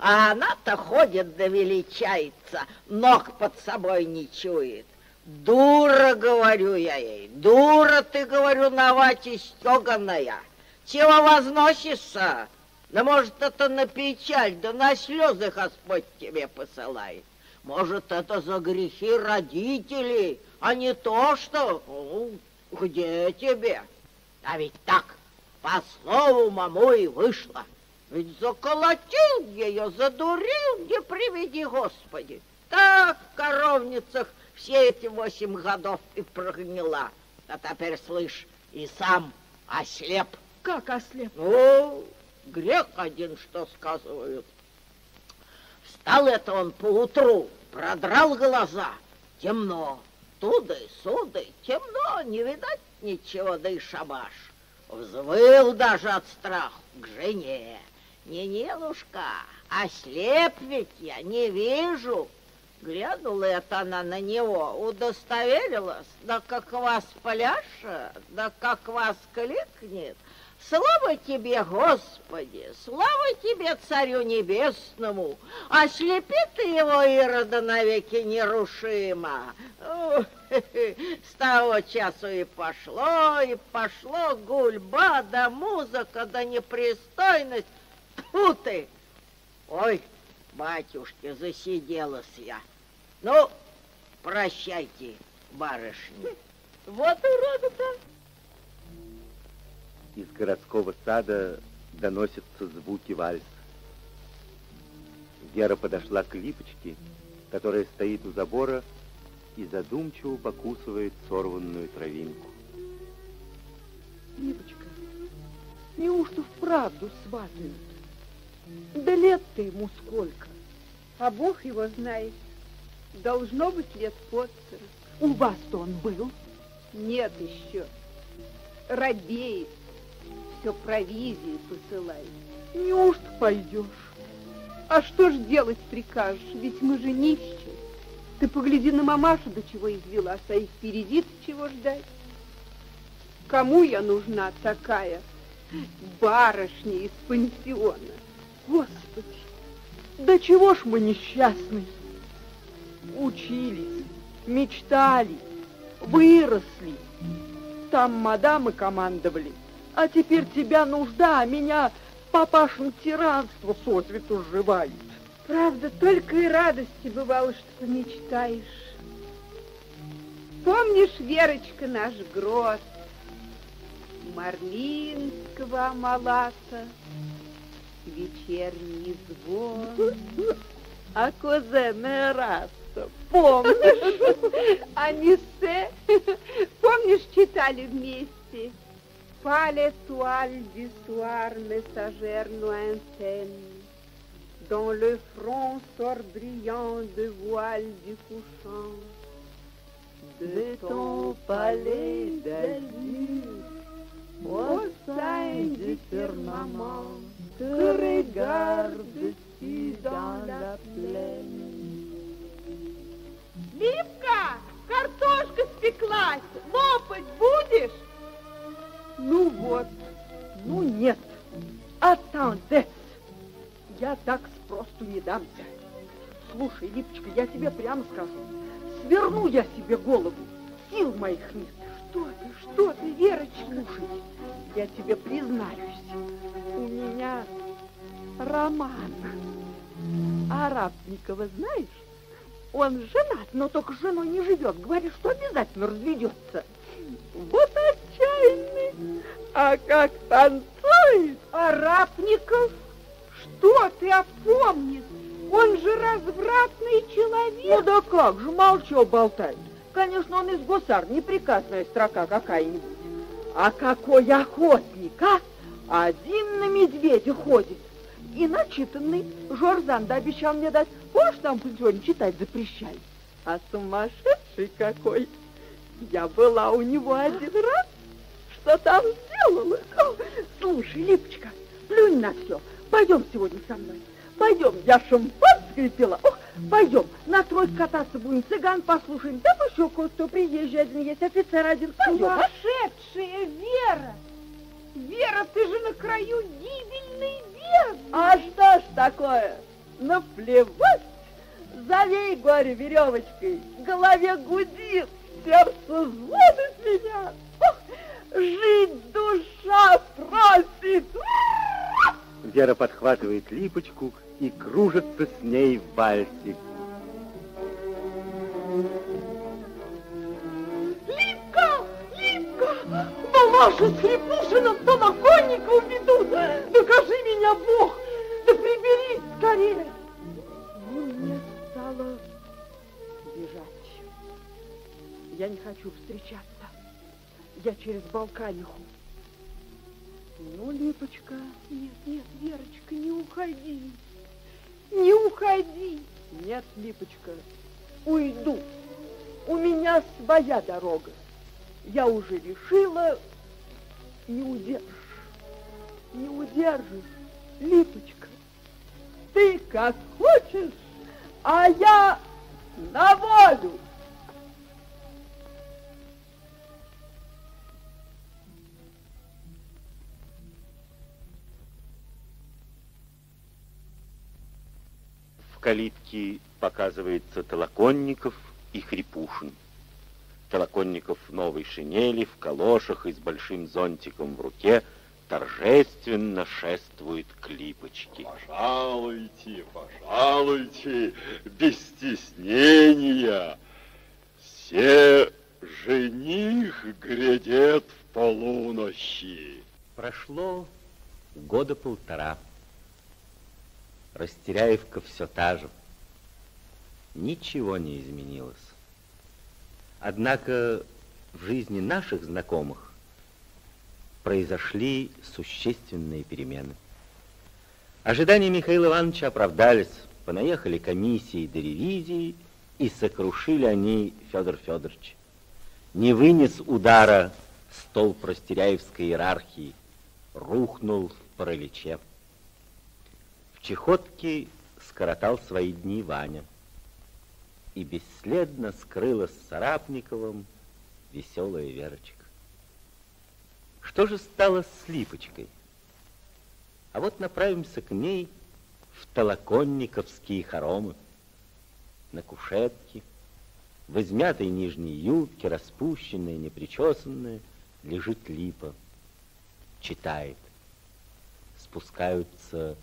А она-то ходит да величается, ног под собой не чует. Дура, говорю я ей, дура ты, говорю, на вате стеганая. Чего возносишься? Да может, это на печаль, да на слезы Господь тебе посылает. Может, это за грехи родителей, а не то, что... Ну, где тебе? А ведь так, по слову маму и вышло. Ведь заколотил ее, задурил, не приведи Господи. Так в коровницах все эти восемь годов и прогнила. А теперь, слышь, и сам ослеп. Как ослеп? Ну, грех один, что сказывают. Встал это он поутру, продрал глаза, темно. Туда и сюда, темно, не видать ничего, да и шабаш. Взвыл даже от страха к жене. Не, Нелушка, ослеп ведь я, не вижу. Глянула это она на него, удостоверилась, да как вас пляша, да как вас кликнет. Слава тебе, Господи, слава тебе, Царю Небесному, ослепи ты его, Ирода, навеки нерушимо. С того часу и пошло, и пошло гульба, да музыка, да непристойность. Тьфу ты! Ой, батюшки, засиделась я. Ну, прощайте, барышни. Вот урода-то. Из городского сада доносятся звуки вальса. Вера подошла к липочке, которая стоит у забора и задумчиво покусывает сорванную травинку. Липочка, неужто вправду сватают? Да лет-то ему сколько? А Бог его знает. Должно быть лет под У вас-то он был? Нет еще. Робеет. Все провизии посылает. Неужто пойдешь? А что ж делать прикажешь? Ведь мы же нищие. Ты погляди на мамашу, до чего извела, а их впереди чего ждать? Кому я нужна такая барышня из пансиона? Господи, да чего ж мы несчастны? Учились, мечтали, выросли. Там мадамы командовали, а теперь тебя нужда, а меня папашин тиранство сосвету сживает. Правда, только и радости бывало, что помечтаешь. Помнишь, Верочка, наш грот? Марлинского малата, вечерний звон. А кузене Раста, помнишь? А Нисе, помнишь, читали вместе? Pas l'étoile du soir messagère lointaine, dont le front sort brillant de voile du couchant, de ton palais d'azur, au sein du firmament, te regardes-tu dans la plaine. Ливка, картошка спеклась, лопать будешь? Ну вот, ну нет, attendez, я так спросту не дамся. Слушай, Липочка, я тебе прямо скажу, сверну я себе голову, сил моих нет. Что ты, что ты, Верочка? Слушай, я тебе признаюсь, у меня роман. Арабникова знаешь? Он женат, но только с женой не живет. Говорит, что обязательно разведется. Вот отчаянный. А как танцует Арабников? Что ты опомнишь? Он же развратный человек. Ну да как же, молчу болтает. Конечно, он из гусар, неприказная строка какая-нибудь. А какой охотник, а? Один на медведя ходит. И начитанный. Жорзанда обещал мне дать. Помнишь, там в читать запрещали? А сумасшедший какой. Я была у него один раз. Что там сделала? Слушай, Липочка, плюнь на все. Пойдем сегодня со мной. Пойдем, я шампанское пила. Ох, пойдем, на тройку кататься будем, цыган послушаем. Да еще кое-кто приезжий один есть, офицер один. Пойдем. Сумасшедшая Вера! Вера, ты же на краю гибельной бездны. А что ж такое? Наплевать. Завей горе веревочкой, в голове гудит, сердце звонит меня. Жить душа просит. Вера подхватывает липочку и кружится с ней в вальсе. Липка! Липка! Да ваши с Хрипушиным до наконника уведут! Докажи меня, Бог! Да приберись скорее! Ну, мне стало Я не хочу встречаться. Я через Балканиху. Ну, Липочка... Нет, нет, Верочка, не уходи. Не уходи. Нет, Липочка, уйду. У меня своя дорога. Я уже решила, не удержишь. Не удержишь, Липочка. Ты как хочешь, а я В калитке показывается Толоконников и Хрипушин. Толоконников в новой шинели, в калошах и с большим зонтиком в руке торжественно шествует к Липочке. Пожалуйте, пожалуйте, без стеснения. Все жених грядет в полуночи. Прошло года полтора. Растеряевка все та же. Ничего не изменилось. Однако в жизни наших знакомых произошли существенные перемены. Ожидания Михаила Ивановича оправдались. Понаехали комиссии до ревизии, и сокрушили они Федор Федорович. Не вынес удара стол простеряевской иерархии, рухнул в параличе. В Чехотке скоротал свои дни Ваня, и бесследно скрылась с Сарапниковым веселая Верочка. Что же стало с Липочкой? А вот направимся к ней в Толоконниковские хоромы, на кушетке, в измятой нижней юбке, распущенная, непричесанная, лежит липа, читает. Спускаются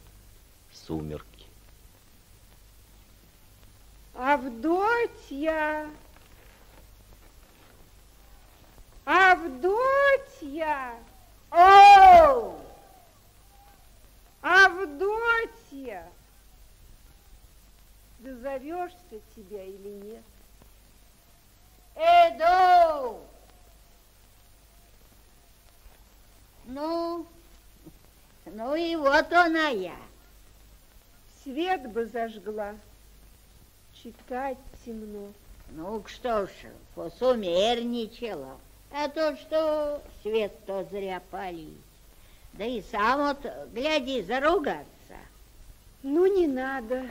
сумерки. Авдотья! Авдотья! О! Авдотья! Дозовешься тебя или нет? Иду! Ну, ну и вот она я. Свет бы зажгла. Читать темно. Ну, что ж, посумерничала. А то, что свет то зря палить. Да и сам вот, гляди, заругаться. Ну, не надо.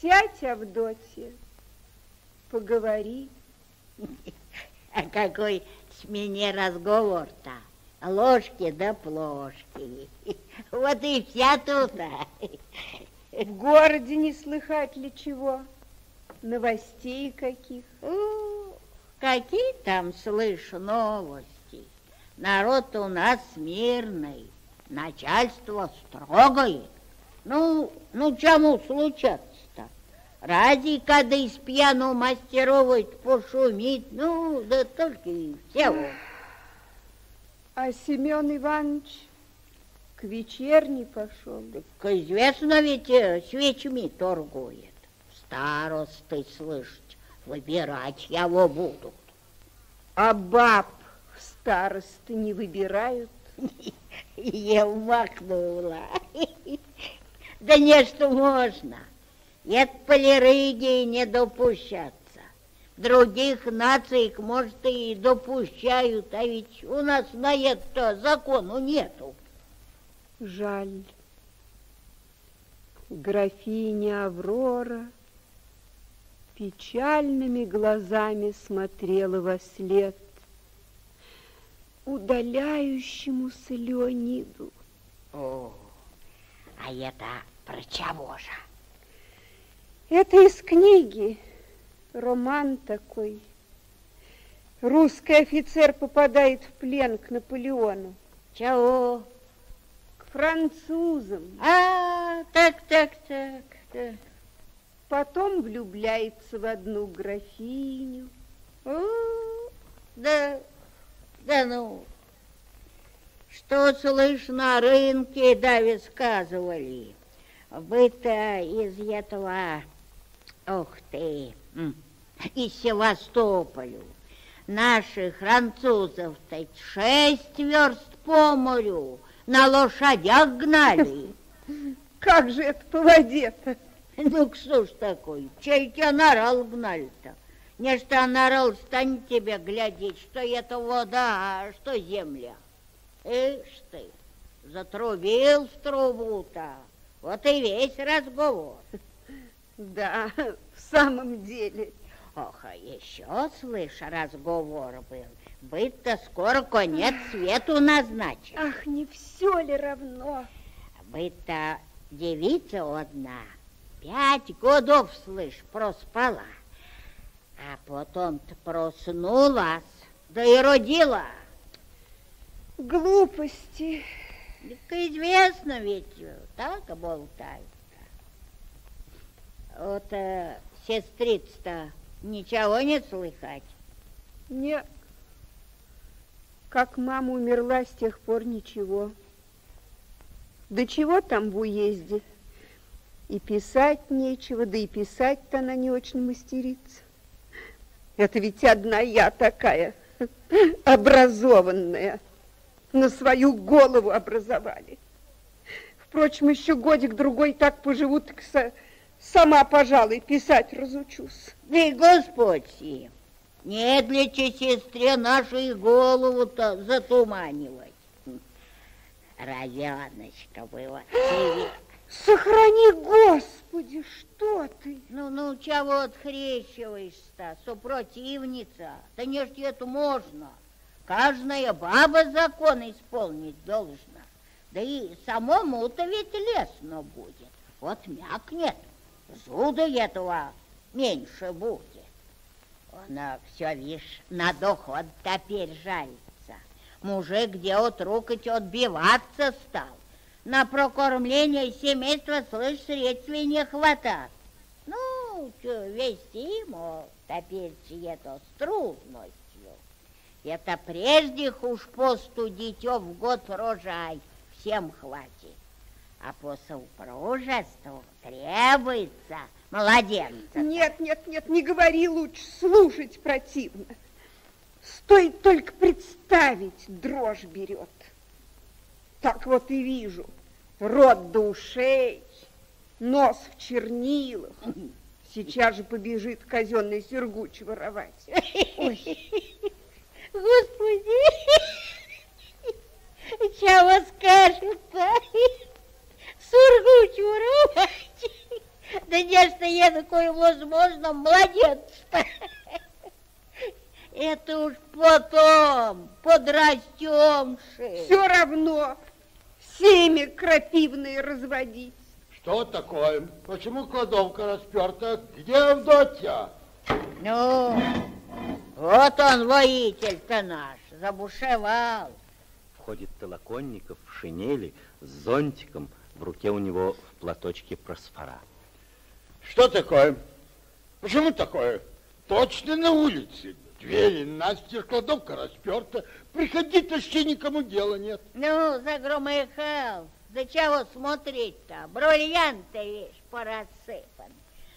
Сядь, Авдотья, поговори. А какой с меня разговор-то? Ложки да плошки. Вот и вся тут. В городе не слыхать ли чего? Новостей каких? Какие там слышь новости? Народ у нас мирный, начальство строгое. Ну, ну чему случаться-то? Ради, когда из пьяну мастеровать пошумить, ну, да только и всего. А Семен Иванович к вечерней пошел. Так известно ведь, э, свечами торгует. Старосты, слышать, выбирать его будут. А баб в старосты не выбирают? Я махнула. Да не что можно. Это полирыги не допущаться. Других наций, может, и допущают, а ведь у нас на это закону нету. Жаль. Графиня Аврора печальными глазами смотрела во след удаляющемуся Леониду. О, а это про чего же? Это из книги. Роман такой. Русский офицер попадает в плен к Наполеону. Чего? К французам. А, так, так, так, так. Потом влюбляется в одну графиню. О, да, да ну, что слышь на рынке, да, сказывали. Вы-то из этого, ох ты, из Севастополю. Наших французов-то шесть верст по морю на лошадях гнали. Как же это по воде-то? Ну, что ж такое, чей тебя нарал гнали-то? Не что нарал станет тебе глядеть, что это вода, а что земля. Ишь ты, затрубил в трубу-то, вот и весь разговор. Да, в самом деле. Ох, а еще, слышь, разговор был. Быть-то скоро конец свету назначен. Ах, не все ли равно? Быть-то девица одна, пять годов, слышь, проспала. А потом-то проснулась, да и родила. Глупости. Так известно ведь, так болтают. Вот э, сестрица-то ничего не слыхать? Нет. Как мама умерла, с тех пор ничего. Да чего там в уезде? И писать нечего, да и писать-то она не очень мастерица. Это ведь одна я такая, образованная, на свою голову образовали. Впрочем, еще годик-другой так поживу, так сама, пожалуй, писать разучусь. Да и Господь сим. Не для сестре нашей голову-то затуманивать. Роденочка была тебе. Сохрани, Господи, что ты? Ну, ну, чего отхрещиваешься, супротивница? Да не ж это можно. Каждая баба закон исполнить должна. Да и самому-то ведь лестно будет. Вот мякнет, зуда этого меньше будет. Она все, видишь, на доход теперь жалится. Мужик где от рук отбиваться стал. На прокормление семейства, слышь, средств не хватает. Ну, что, вести, мол, теперь это с трудностью. Это прежде уж посту дитё в год рожай всем хватит. А по супружеству требуется младенца. Нет, нет, нет, не говори лучше, слушать противно. Стоит только представить, дрожь берет. Так вот и вижу, рот до ушей, нос в чернилах. Сейчас же побежит казенный сергуч воровать. Ой. Господи, чего скажут-то? Сургуч воровать. Да не что я такое возможно, младенец-то. Это уж потом, подрастемши. Все равно семя крапивное разводить. Что такое? Почему кладовка расперта? Где Авдотья? Ну, вот он, воитель-то наш, забушевал. Входит Толоконников в шинели с зонтиком, в руке у него в платочке просфора. Что такое? Почему такое? Точно на улице. Двери настежь, кладовка расперта. Приходи, тащи, никому дела нет. Ну, загромыхал. Да чего смотреть-то? Бриллианты, видишь, порассыпаны.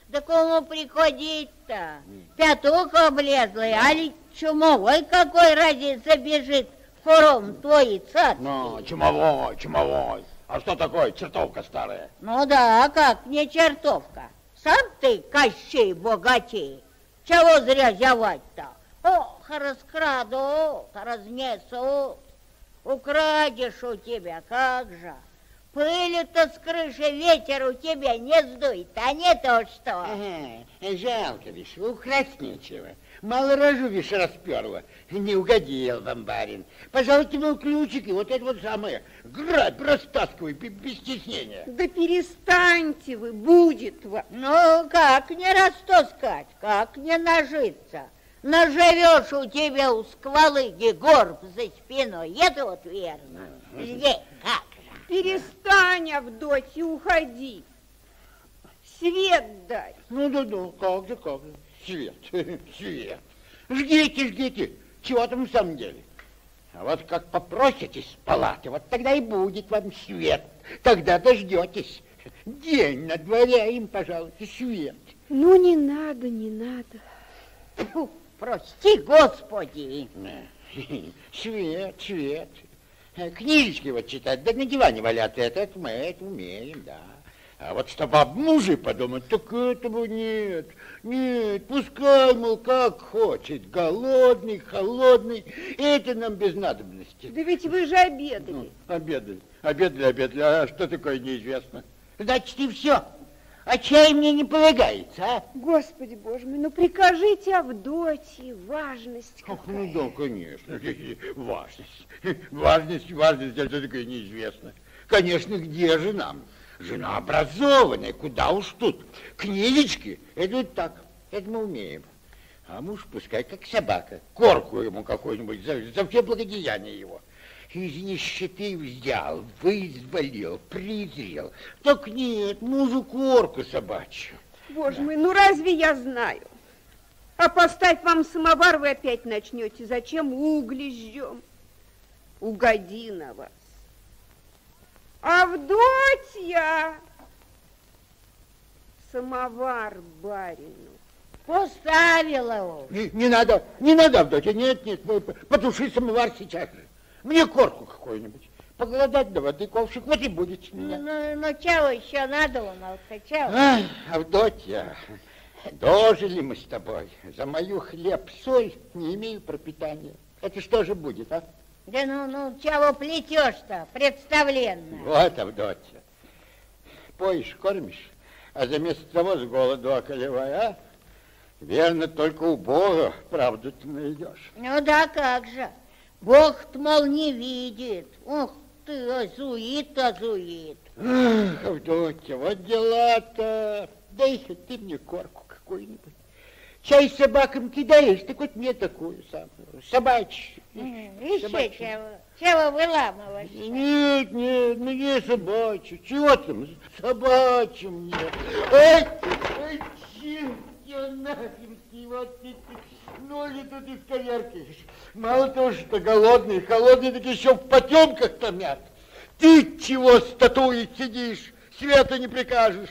Да кому приходить-то? Пятух облезлый, али чумовой какой ради забежит в хором твой царь? Ну, чумовой, чумовой. А что такое чертовка старая? Ну да, как не чертовка. Сам ты, Кощей богатей, чего зря зевать-то? Ох, раскрадут, разнесут. Украдешь у тебя, как же. Пыль-то с крыши ветер у тебя не сдует, а не то что. Ага, жалко, видишь, украсть нечего. Мало рожу, видишь, расперла. Не угодил вам, барин. Пожалуйте, мол, ключики, вот это вот самое. Грабь, растаскивай, без стеснения. Да перестаньте вы, будет вам. Ну, как не растаскать, как не нажиться? Наживешь у тебя у сквалыги горб за спиной, это вот верно. Здесь как же? Перестань, Авдотья, уходи. Свет дай. Ну да, да, как же, как же. Свет, свет. Жгите, жгите. Чего там в самом деле? А вот как попроситесь палаты, вот тогда и будет вам свет. Тогда дождетесь. День на дворе, им, пожалуйста, свет. Ну, не надо, не надо. Фу, прости, Господи. Свет, свет. Книжечки вот читать, да на диване валяться, это, это мы это умеем, да. А вот чтобы об муже подумать, так этого нет. Нет, пускай, мол, как хочет, голодный, холодный, это нам без надобности. Да ведь вы же обедали. Ну, обедали, обедали, обедали, а что такое неизвестно? Значит, и все. А чай мне не полагается, а? Господи, боже мой, ну прикажите Авдотье, важность Ах, какая. ну да, конечно, важность. Важность, важность, это такое неизвестно. Конечно, где же нам? Жена образованная, куда уж тут. Книжечки, вот так, это мы умеем. А муж пускай как собака, корку ему какой-нибудь за, за все благодеяния его. Из нищеты взял, вызволил, презрел. Так нет, мужу корку собачью. Боже мой, ну разве я знаю? А поставь вам самовар, вы опять начнете. Зачем угли ждем? Угоди на вас. Авдотья! Самовар барину. Поставила уж. Не, не надо, не надо, Авдотья, нет, нет, вы потуши самовар сейчас же. Мне корку какую-нибудь. Поголодать до воды ковшик, вот и будет с Ну, меня. ну, ну, чего еще надумался, чего? Ай, Авдотья, дожили мы с тобой. За мою хлеб, соль не имею пропитания. Это что же будет, а? Да ну, ну, чего плетешь-то, представленно? Вот, Авдотья. Поешь, кормишь, а заместо того с голоду околевай, а? Верно, только у Бога правду ты найдешь. Ну да как же. Бог-то, мол, не видит. Ух ты, азуит, азуит. Ах, Авдотья, вот дела-то. Дай хоть ты мне корку какую-нибудь. Чай собакам кидаешь, так вот мне такую самую, собачью. Еще чего? Чего выламываешь? Нет, нет, мне собачью. Чего там? Собачью мне. Эй, эй, черт, я нахер вот ты, ты ноги тут исковеркаешь. Мало того, что голодный, холодный, так еще в потемках томят. Ты чего статуей сидишь, света не прикажешь?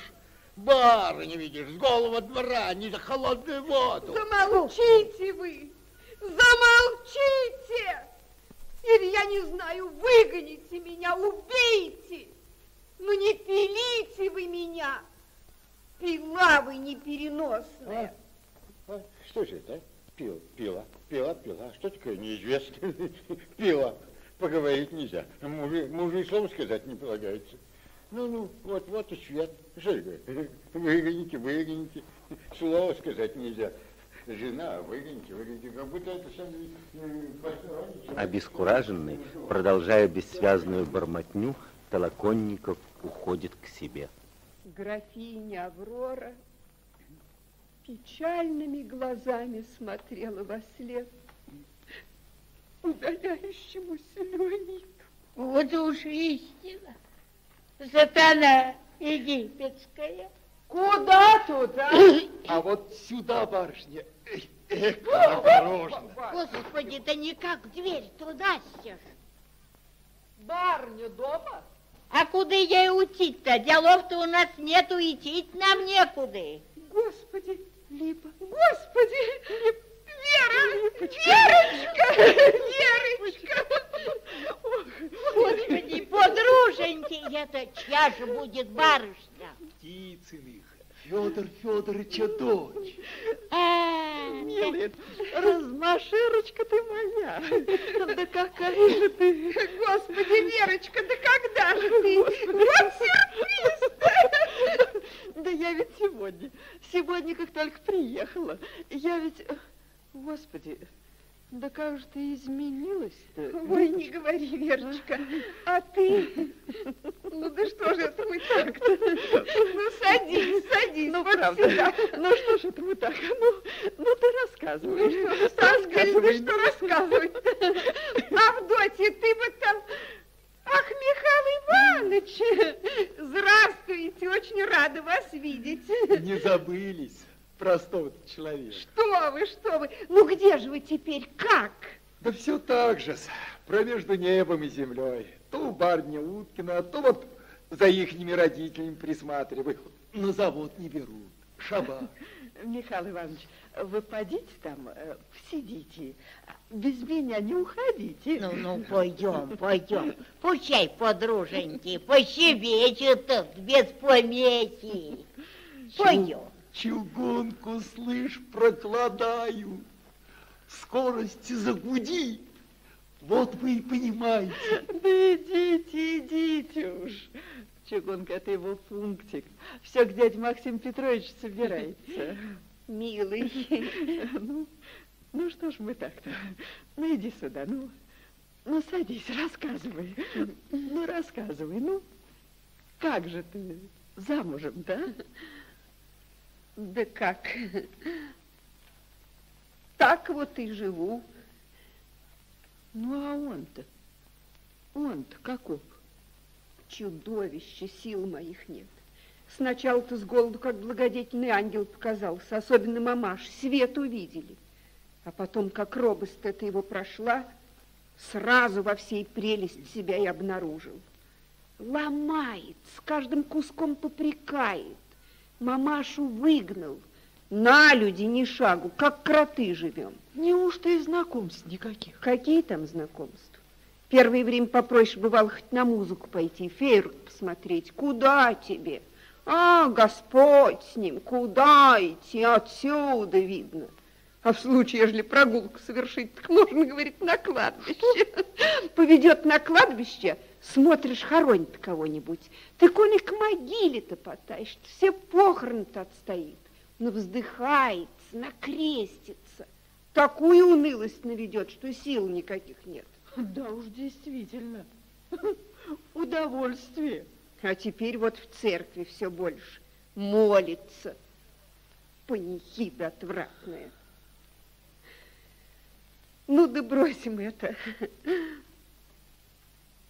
Бары не видишь, с голого двора, не за холодную воду. Замолчите вы! Замолчите! Или я не знаю, выгоните меня, убейте! Ну не пилите вы меня! Пила вы непереносная. А, что же это? а? Пила, пила, пила, пила. Что такое неизвестно? Пила. Поговорить нельзя. Мужу, мужу и слово сказать не полагается. Ну, ну, вот, вот и свет. Что это? Выгоните, выгоните. Слово сказать нельзя. Жена, выгоните, выгоните. Как будто это сами посторонние. Обескураженный, продолжая бессвязную бормотню, Толоконников уходит к себе. Графиня Аврора печальными глазами смотрела во след удаляющемуся Леониду. Вот уж истина. Сатана египетская. Куда туда? А вот сюда, барышня. Эх, осторожно. Господи, да никак в дверь туда сешь. Барня дома? А куда ей уйти-то? Делов-то у нас нету, идти нам некуда. Господи, Липа, Господи, Вера, Верочка, Верочка. Господи, подруженьки, это чья же будет барышня? Птицыных. Федор Федоровича дочь. А, Милая, размаширочка ты моя. Да какая же ты. Господи, Верочка, да когда же ты? Вот сюрприз! Да я ведь сегодня, сегодня как только приехала. Я ведь, господи, да как же ты изменилась-то? Ой, не говори, Верочка, а ты? Ну да что же это мы так-то? Ну садись, садись, Ну, вот правда. сюда. Ну что ж это мы так? Ну, ну ты рассказывай. Ну что, рассказывай, да что рассказывать Авдотья, ты бы там... Ах, Михаил Иванович, здравствуйте, очень рада вас видеть. Не забылись простого человека. Что вы, что вы, ну где же вы теперь, как? Да все так же, промежду небом и землей. То у барня Уткина, то вот за ихними родителями присматриваю. На завод не берут. Шабаш. Михаил Иванович, вы подите там, э, сидите, без меня не уходите. Ну, ну, пойдем, пойдем. Пущай, подруженьки, пощебечет тут, без помехи. Пойдем. Чугунку, слышь, прокладаю. Скорости загуди. Вот вы и понимаете. Да идите, идите уж. Чугунка, это его пунктик. Все к дяде Максим Петрович собирается. Милый, Ну, ну что ж мы так-то? Ну иди сюда, ну. Ну садись, рассказывай. Ну рассказывай, ну. Как же ты замужем, да? Да как? Так вот и живу. Ну а он-то, он-то каков? Чудовище, сил моих нет. Сначала-то с голоду, как благодетельный ангел показался, особенно мамаш, свет увидели. А потом, как робость эта его прошла, сразу во всей прелесть себя и обнаружил. Ломает, с каждым куском попрекает. Мамашу выгнал. На люди ни шагу, как кроты живем. Неужто и знакомств никаких? Какие там знакомства? Первое время попроще бывало хоть на музыку пойти, фейерверк посмотреть. Куда тебе? А, Господь с ним, куда идти? Отсюда видно. А в случае, ежели прогулку совершить, так можно, говорит, на кладбище. Поведет на кладбище, смотришь, хоронит кого-нибудь. Ты коли к могиле-то потаешь, все похороны-то отстоит. Но вздыхается, накрестится. Такую унылость наведет, что сил никаких нет. Да уж, действительно, удовольствие. А теперь вот в церкви все больше молится. Панихида отвратная. Ну да бросим это.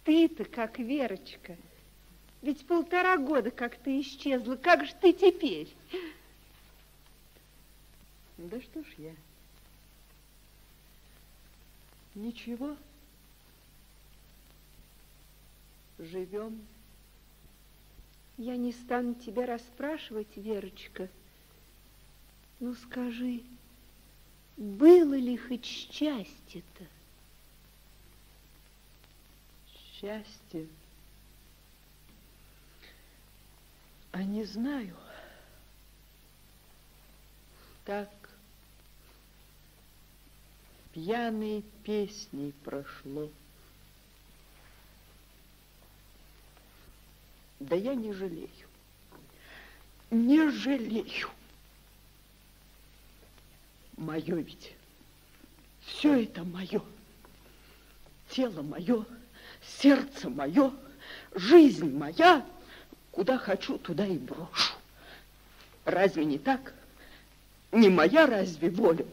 Ты-то как Верочка. Ведь полтора года как ты исчезла. Как же ты теперь? Да что ж я. Ничего. Живем. Я не стану тебя расспрашивать, Верочка. Ну скажи, было ли хоть счастье-то? Счастье? А не знаю. Так, пьяной песней прошло. Да я не жалею. Не жалею. Мое ведь. Все это мое. Тело мое, сердце мое, жизнь моя. Куда хочу, туда и брошу. Разве не так? Не моя разве воля?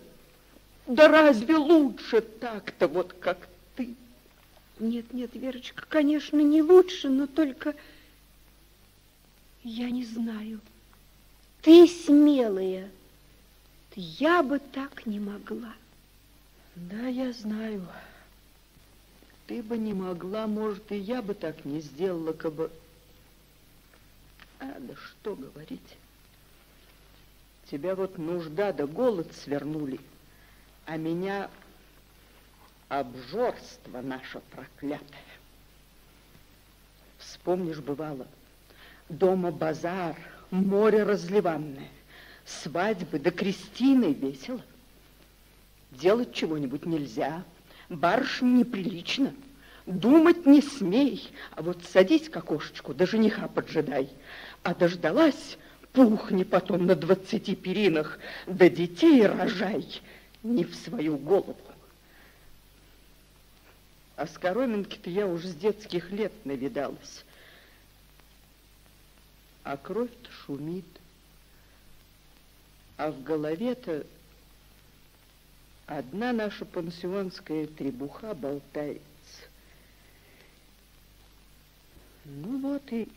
Да разве лучше так-то, вот как ты? Нет, нет, Верочка, конечно, не лучше, но только я не знаю. Ты смелая. Я бы так не могла. Да, я знаю. Ты бы не могла, может, и я бы так не сделала, как бы... А, да что говорить. Тебя вот нужда да голод свернули, а меня обжорство наше проклятое. Вспомнишь, бывало, дома базар, море разливанное свадьбы да крестины весело. Делать чего-нибудь нельзя, барышне неприлично, думать не смей, а вот садись к окошечку, да жениха поджидай. А дождалась, пухни потом на двадцати перинах, да детей рожай не в свою голову. А с Коровинки-то я уж с детских лет навидалась. А кровь-то шумит. А в голове-то одна наша пансионская требуха болтается. Ну вот и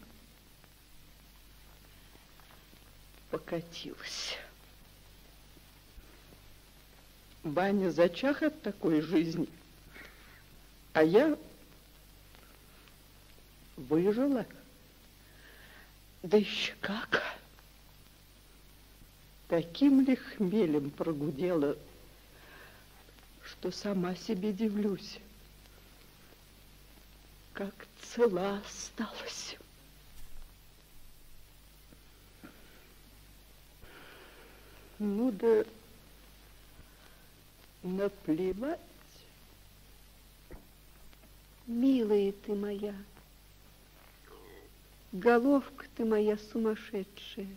покатилась. Баня зачах от такой жизни, а я выжила. Да еще как! таким ли хмелем прогудела, что сама себе дивлюсь, как цела осталась. Ну да наплевать. Милая ты моя, головка ты моя сумасшедшая.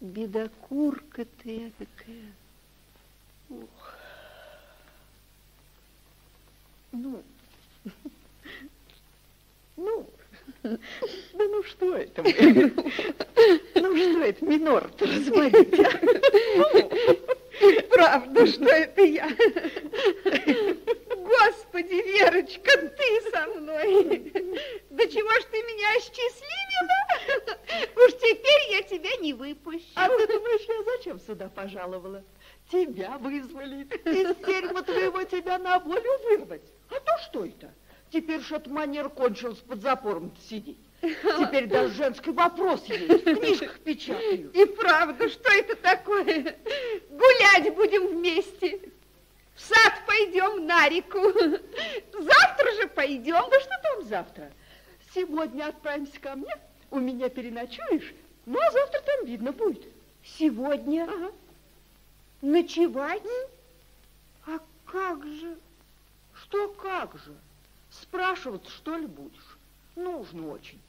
Бедокурка ты такая. Ух. Ну, ну, да ну что это? Ну что это, минор-то разводить, а? Правда, что это я? Господи, Верочка, ты со мной. Да чего ж ты меня осчастливила? Уж теперь я тебя не выпущу. А ты думаешь, я зачем сюда пожаловала? Тебя вызвали. Из тюрьмы твоего тебя на волю вырвать. А то что это? Теперь что-то манер кончилась под запором сидеть. Теперь даже женский вопрос есть, в книжках печатают. И правда, что это такое? Гулять будем вместе. В сад пойдем на реку. Завтра же пойдем. Да что там завтра? Сегодня отправимся ко мне, у меня переночуешь, ну а завтра там видно будет. Сегодня? Ага. Ночевать? А как же? Что как же? Спрашивать, что ли, будешь? Нужно очень.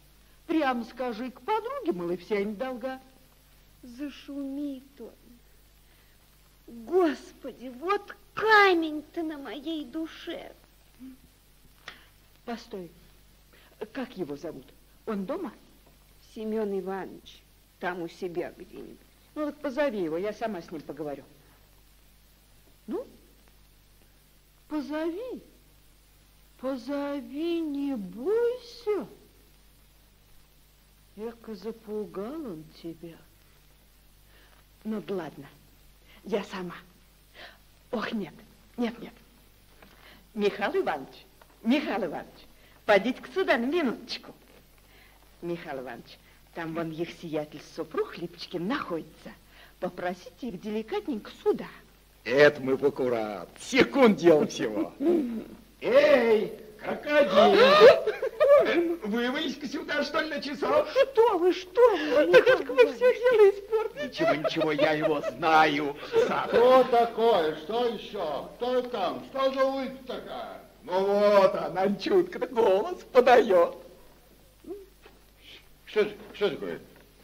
Прямо скажи к подруге, мол, и вся недолга. Зашумит он. Господи, вот камень-то на моей душе. Постой, как его зовут? Он дома? Семен Иванович, там у себя где-нибудь. Ну, так позови его, я сама с ним поговорю. Ну, позови. Позови, не бойся. Эко запугал он тебя. Ну, ладно, я сама. Ох, нет, нет, нет. Михаил Иванович, Михаил Иванович, подите-ка сюда на минуточку. Михаил Иванович, там вон их сиятельство супруг Липочкин находится. Попросите их деликатненько сюда. Это мы в аккурат. Секунд дел всего. Эй, крокодил! Вывались-ка сюда, что ли, на часов? Что вы, что вы? Как вы все дело испортили? Ничего, ничего, я его знаю. Что такое? Что еще? Кто там? Что за улыбка такая? Ну вот она, чутко голос подает. Что, что такое?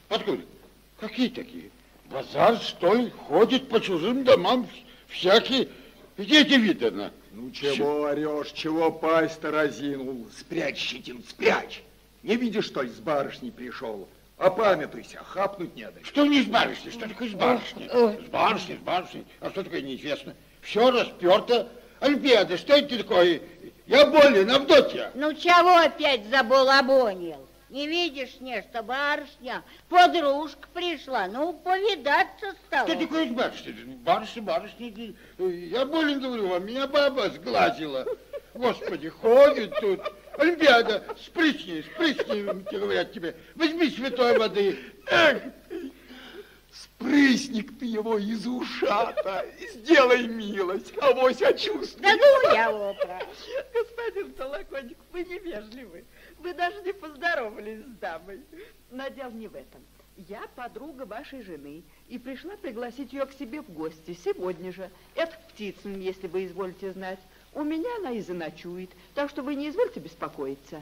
Откуда? Какие такие? Базар, что ли? Ходит по чужим домам всякие. Где это видно? Ну, чего орешь, чего пасть-то разинул? Спрячь, щетин, спрячь. Не видишь, что ли, с барышней пришел? Опамятуйся, хапнуть не дай. Что не с барышней? Что такое с барышней? С барышней, с барышней. А что такое неизвестно? Все расперто. Альбеда, что это такое? Я болен, Авдотья. Ну, чего опять забулабонил? Не видишь, не, что барышня, подружка пришла, ну, повидаться стала. Что такое с барышней? Барышня, барышня. Я болен, говорю вам, меня баба сглазила. Господи, ходит тут. Олимпиада, спрысни, спрысни, говорят тебе. Возьми святой воды. Эх, Спрысник ты его из ушата, сделай милость, авось очувствуй. Да ну я опра. Господин Толоконник, вы невежливы. Вы даже не поздоровались с дамой. Но дело не в этом. Я подруга вашей жены и пришла пригласить ее к себе в гости сегодня же. Это в Птицын, если вы изволите знать. У меня она и заночует, так что вы не извольте беспокоиться.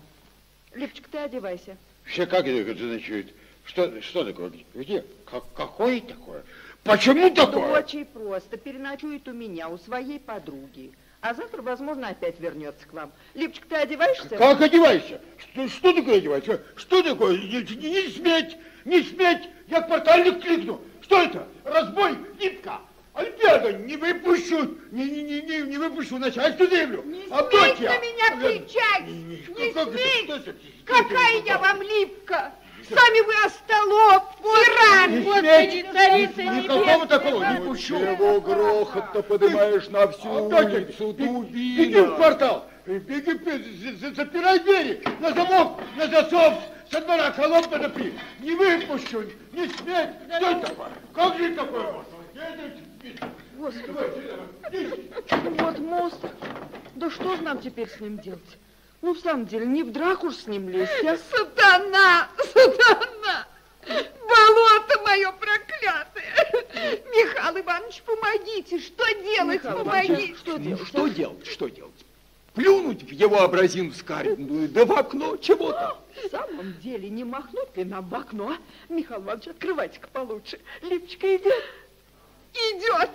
Липочка, ты одевайся. Все как это заночует? Что, что такое? Где? Как, какое такое? Почему такое? Ну, очень просто. Переночует у меня, у своей подруги. А завтра, возможно, опять вернется к вам. Липчик, ты одеваешься? Как одевайся? Что, что такое одевайся? Что такое? Не, не, не сметь, не сметь! Я квартальник кликну. Что это? Разбой, Липка! Альберта, не выпущу, не, не, не, не, не выпущу, начальству заявлю. Не смейте на меня кричать! Не, не, не смейте! Какая я вам липка! Сами вы остолоп, тиран! Господи, царица Никакого такого не пущу. Чего грохот-то поднимаешь на всю улицу, Беги в дубина? квартал, беги, беги, за- запирай двери, на замок, на засов, со двора колонн подопри. Не выпущу, не сметь. Что это такое? Как же такое можно? Вот мост. Да что же нам теперь с ним делать? Ну, в самом деле, не в драку ж с ним лезть, а? Сатана! Сатана! Болото мое проклятое! Михаил Иванович, помогите! Что делать? Михаил Помогите! Что Ну, делать? что делать, что делать? Плюнуть в его образин скарбную, да в окно, чего там? В самом деле, не махнуть ли нам в окно? а? Михаил Иванович, открывайте-ка получше. Липочка идет. Идет!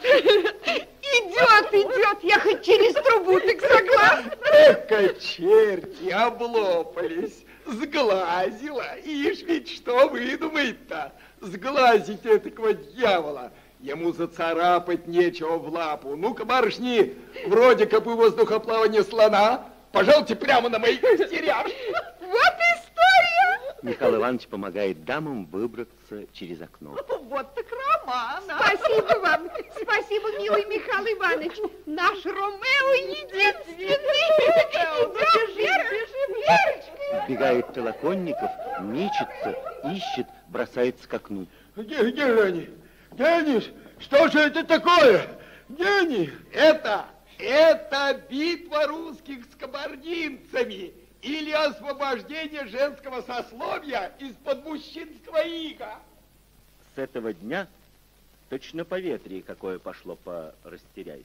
Идет, идет! Я хоть через трубу, так согласна? Эка черти облопались, сглазила. Ишь ведь что выдумает-то? Сглазить этакого дьявола. Ему зацарапать нечего в лапу. Ну-ка, барышни, вроде как бы воздухоплавание слона. Пожалуйте прямо на мои костеряшки. Михаил Иванович помогает дамам выбраться через окно. Вот так роман. а. Спасибо вам, спасибо, милый Михаил Иванович. Наш Ромео единственный. Идет, Вера, Верочка. Вбегает Толоконников, мечется, ищет, бросается к окну. Где, где же они? Где они? Что же это такое? Где они? Это Это битва русских с кабардинцами или освобождение женского сословия из-под мужчинского ига. С этого дня точно поветрие какое пошло по растеряйке.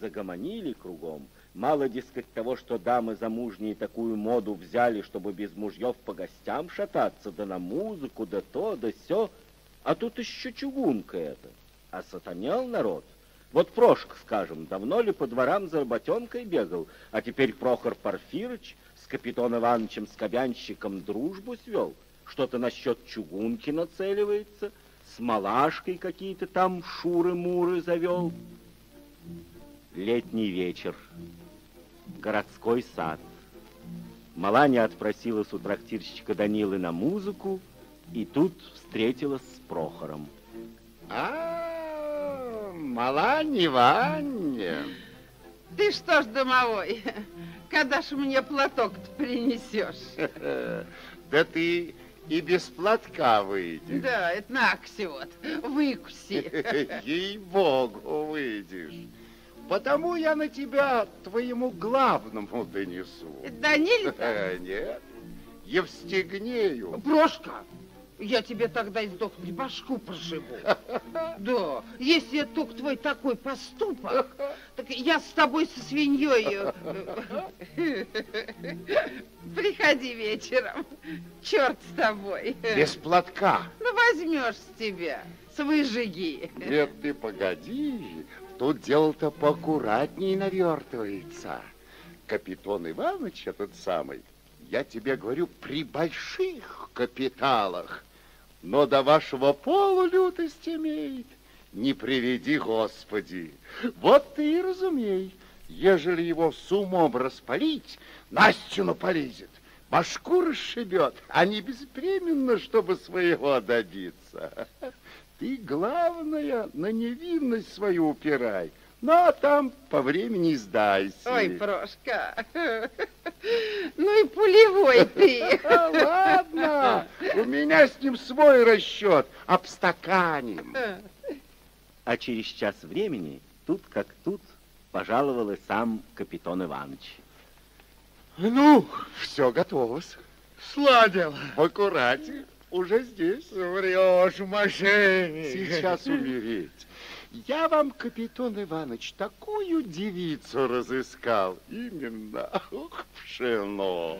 Загомонили кругом. Мало, дескать, того, что дамы замужние такую моду взяли, чтобы без мужьев по гостям шататься, да на музыку, да то, да все. А тут еще чугунка это. А сатанел народ. Вот Прошка, скажем, давно ли по дворам за работенкой бегал, а теперь Прохор Порфирыч с капитан Ивановичем Скобянщиком дружбу свел, что-то насчет чугунки нацеливается, с малашкой какие-то там шуры-муры завел. Летний вечер, городской сад. Маланя отпросилась у трактирщика Данилы на музыку, и тут встретилась с Прохором. А, Малань Ивановна. Ты что ж, домовой, когда ж мне платок-то принесешь? Да ты и без платка выйдешь. Да, это на вот, выкуси. Ей-богу, выйдешь. Потому я на тебя твоему главному донесу. Даниль-то? Нет, Евстигнею. Прошка, я тебе тогда доктора башку пошибу. Да, если только твой такой поступок, так я с тобой со свиньей... э, Приходи вечером, черт с тобой. Без платка. Ну, возьмешь с тебя, с выжиги. Нет, ты погоди, тут дело-то поаккуратнее навертывается. Капитан Иванович этот самый, я тебе говорю, при больших капиталах, но до вашего пола лютость имеет. Не приведи, Господи. Вот ты и разумей, ежели его с умом распалить, на стену полезет, башку расшибет, а не безвременно, чтобы своего добиться. Ты, главное, на невинность свою упирай, ну, а там по времени сдайся. Ой, Прошка, ну и пулевой ты. Ладно, у меня с ним свой расчет, обстаканим. А через час времени, тут как тут, пожаловал и сам капитан Иванович. Ну, все готово. Сладил. В аккурате, уже здесь. Врешь, мошенник. Сейчас умереть. Я вам, капитан Иванович, такую девицу разыскал. Именно. Ух, пшено.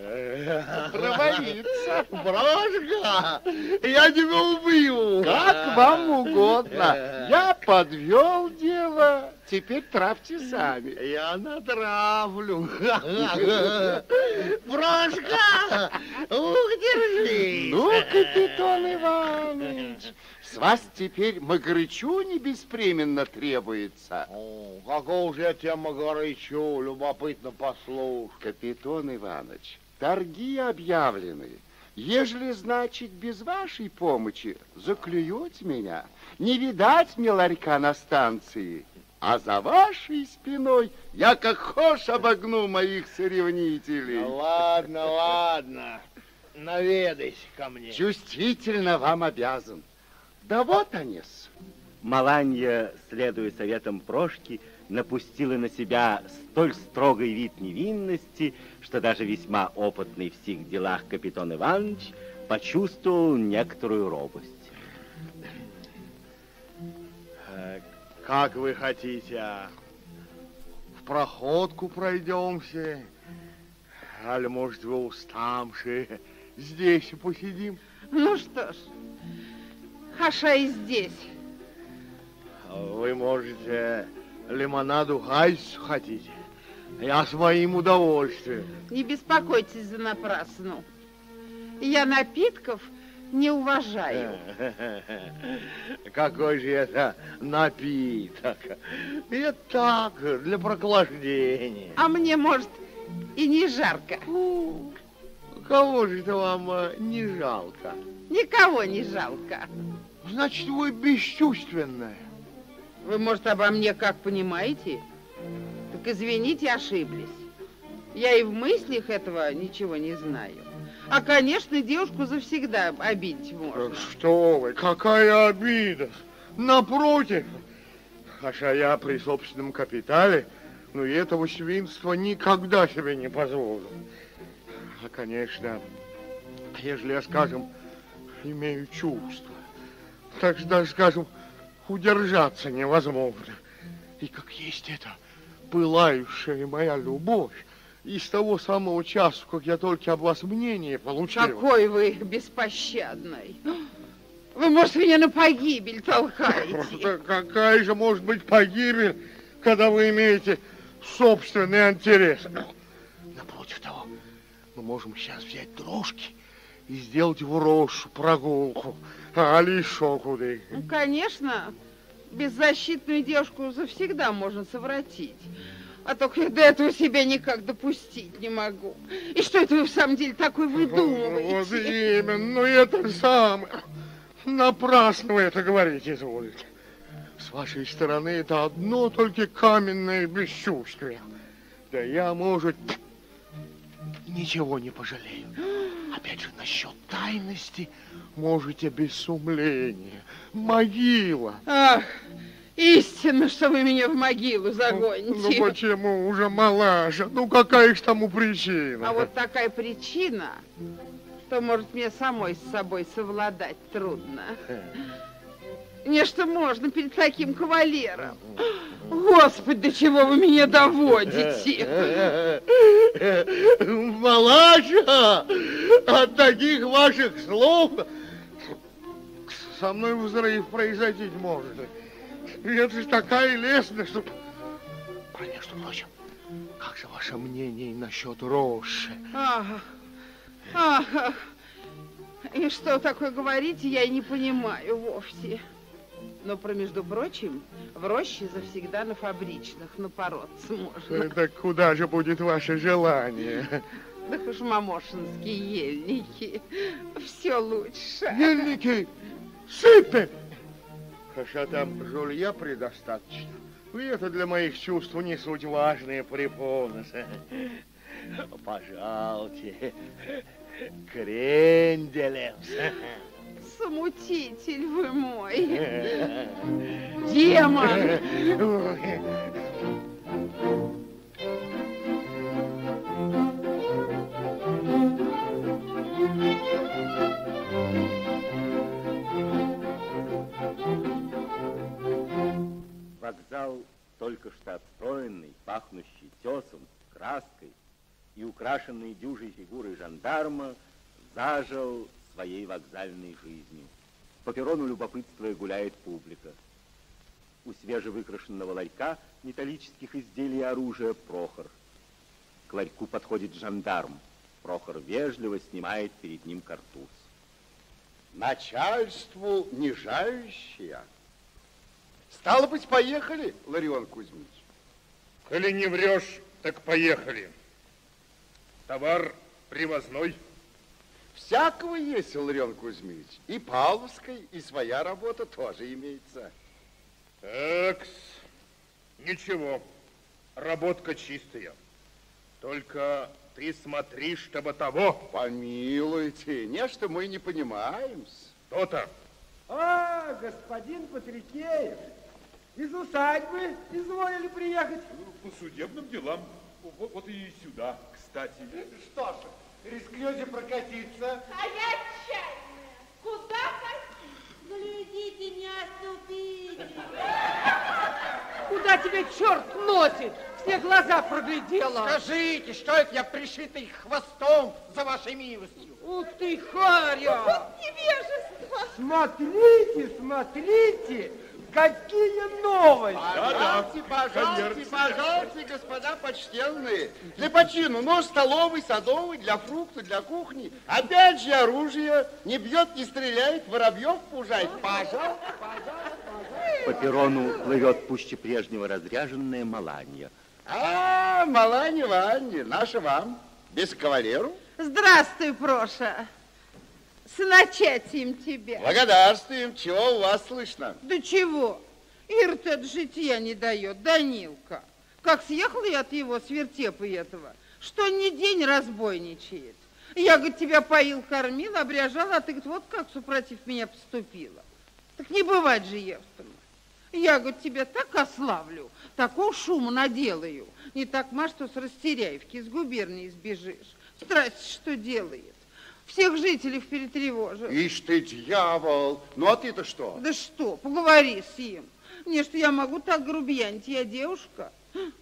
Провалиться. Брошка, я тебя убью. Как вам угодно. Я подвел дело. Теперь травьте сами. Я натравлю. Брошка, ух, держи. Ну, капитан Иванович, с вас теперь Магарычу не беспременно требуется. О, какого же я тебя Магарычу, любопытно послушать. Капитан Иванович, торги объявлены. Ежели, значит, без вашей помощи заклюют меня, не видать мне ларька на станции. А за вашей спиной я как хошь обогну моих соревнителей. Ну, ладно, ладно, наведайся ко мне. Чувствительно вам обязан. Да вот они-с. Маланья, следуя советам Прошки, напустила на себя столь строгий вид невинности, что даже весьма опытный в сих делах капитан Иванович почувствовал некоторую робость. Как вы хотите, а? в проходку пройдемся? Аль, может, вы уставшие? Здесь посидим? Ну что ж, хаша и здесь. Вы, можете, лимонаду гайс хотите? Я с моим удовольствием. Не беспокойтесь за напрасну. Я напитков не уважаю. Какой же это напиток? Это так, для прохлаждения. А мне, может, и не жарко. Кого же это вам э, не жалко? Никого не жалко. Значит, вы бесчувственная. Вы, может, обо мне как понимаете? Так извините, ошиблись. Я и в мыслях этого ничего не знаю. А, конечно, девушку завсегда обидеть можно. Что вы, какая обида. Напротив, хотя я при собственном капитале но и этого свинства никогда себе не позволю. А, конечно, если я, скажем, имею чувства, так даже, скажем, удержаться невозможно. И как есть это пылающая моя любовь, и с того самого часа, как я только об вас мнение получил... Какой вы беспощадный. Вы, может, меня на погибель толкаете. Какая же может быть погибель, когда вы имеете собственный интерес? Напротив того, мы можем сейчас взять дрожки и сделать в рощу прогулку, а ли еще куда. Ну, конечно, беззащитную девушку завсегда можно совратить. А только я до этого себя никак допустить не могу. И что это вы в самом деле такой выдумываете? Вот именно, ну это самое. Напрасно вы это говорите, изволите. С вашей стороны это одно только каменное бесчувствие. Да я, может, ничего не пожалею. Опять же, насчет тайности можете без сумления. Могила. Ах, истинно, что вы меня в могилу загоните. Ну, ну почему? Уже мала же. Ну какая ж тому причина? А вот такая причина, что, может, мне самой с собой совладать трудно. Нечто можно перед таким кавалером. Господи, до чего вы меня доводите? Малаша, от таких ваших слов со мной взрыв произойти может. Это же такая лестная, что... Про между прочим, как же ваше мнение насчет Роши? Ага, ага. И что такое говорите, я и не понимаю вовсе. Но, про между прочим, в роще завсегда на фабричных напороться можно. Так куда же будет ваше желание? Да уж мамошинские ельники. Все лучше. Ельники? Сыпь! Хотя там жулья предостаточно. И это для моих чувств не суть важные препоны. Пожалуйте, кренделем. Самутитель вы мой. Демон. Вокзал, только что отстроенный, пахнущий тесом, краской и украшенный дюжей фигурой жандарма, зажил своей вокзальной жизнью. По перрону любопытствуя гуляет публика. У свежевыкрашенного ларька металлических изделий и оружия Прохор. К ларьку подходит жандарм. Прохор вежливо снимает перед ним картуз. Начальству не. Стало быть, поехали, Ларион Кузьмич. Коли не врешь, так поехали. Товар привозной. Всякого есть, Ларион Кузьмич. И Павловская, и своя работа тоже имеется. Так, ничего, работка чистая. Только ты смотри, чтобы того. Помилуйте, нечто мы не понимаем. То-то. А, господин Патрикеев, из усадьбы изволили приехать? По судебным делам. Вот, вот и сюда, кстати. Что ж, Рискнете прокатиться? А я отчаянная. Куда хотите? Глядите, не оступите. Куда тебя черт носит? Все глаза проглядела. Скажите, что это я пришитый хвостом за вашей милостью? Ух ты, Харя! Вот невежество! Смотрите, смотрите, Какие новости! Пожалуйте, пожалуйте, пожалуйте, господа почтенные. Для почину нож столовый, садовый, для фруктов, для кухни. Опять же оружие. Не бьет, не стреляет, воробьев пужает. Пожалуйста, пожалуйста, По перрону плывет пуще прежнего разряженная Маланья. А, Маланья Ванья, наша вам. Без кавалеру? Здравствуй, Проша. С начатием тебя. Благодарствуем. Чего у вас слышно? Да чего? Ир-то от житья не дает, Данилка. Как съехала я от его, с вертепа этого, что ни день разбойничает. Я, говорит, тебя поил, кормил, обряжал, а ты, говорит, вот как супротив меня поступила. Так не бывать же, Евтома. Я, говорит, тебя так ославлю, такого шума наделаю. Не так, ма, что с Растеряевки, из губернии сбежишь. Страсть что делает. Всех жителей перетревожил. Ишь ты, дьявол! Ну, а ты-то что? Да что, поговори с ним. Мне что, я могу так грубиянить, я девушка.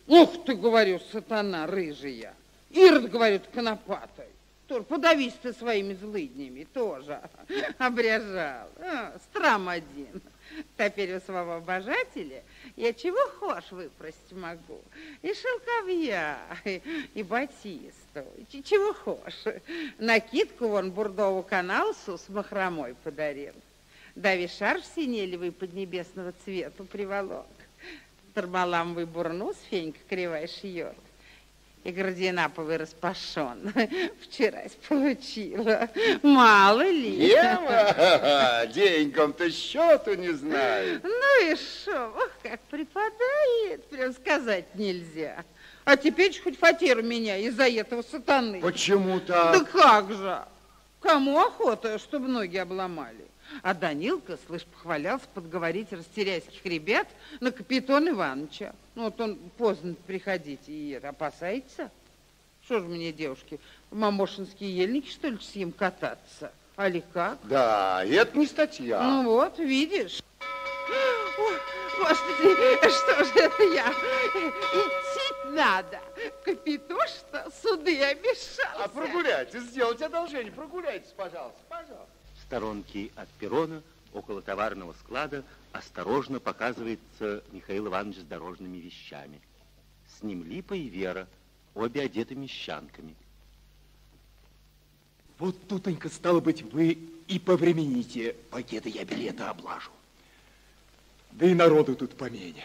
Ух ты, говорю, сатана рыжая. Ирод, говорю, конопатой. Тоже подавись ты своими злыднями, тоже. Обряжал. А, страм один. Теперь у своего обожателя я чего хошь выпросить могу. И шелковья, и, и батисту, и чего хошь. Накидку вон бурдового каналсу с махромой подарил. Дави шарф синелевый поднебесного цвета приволок. Тармаламовый бурнус фенька кривая шьет и градинаповый распашон. Вчера получила. Мало ли. Ева, деньгам-то счету не знает. Ну и шо, ох, как припадает, прям сказать нельзя. А теперь хоть фатер меня из-за этого сатаны. Почему так? Да как же? Кому охота, чтобы ноги обломали? А Данилка, слышь, похвалялся подговорить растеряйских ребят на капитона Ивановича. Ну, вот он поздно приходить и опасается. Что же мне, девушки, в мамошинские ельники, что ли, с ним кататься? Али как? Да, и это не статья. Ну вот, видишь. Ой, господи, что же это я? Идти надо. Капитош-то суды обещался. А прогуляйтесь, сделайте одолжение, прогуляйтесь, пожалуйста, пожалуйста сторонки от перрона, около товарного склада, осторожно показывается Михаил Иванович с дорожными вещами. С ним Липа и Вера, обе одеты мещанками. Вот тутонька, стало быть, вы и повремените, пакеты я билеты облажу. Да и народу тут помене.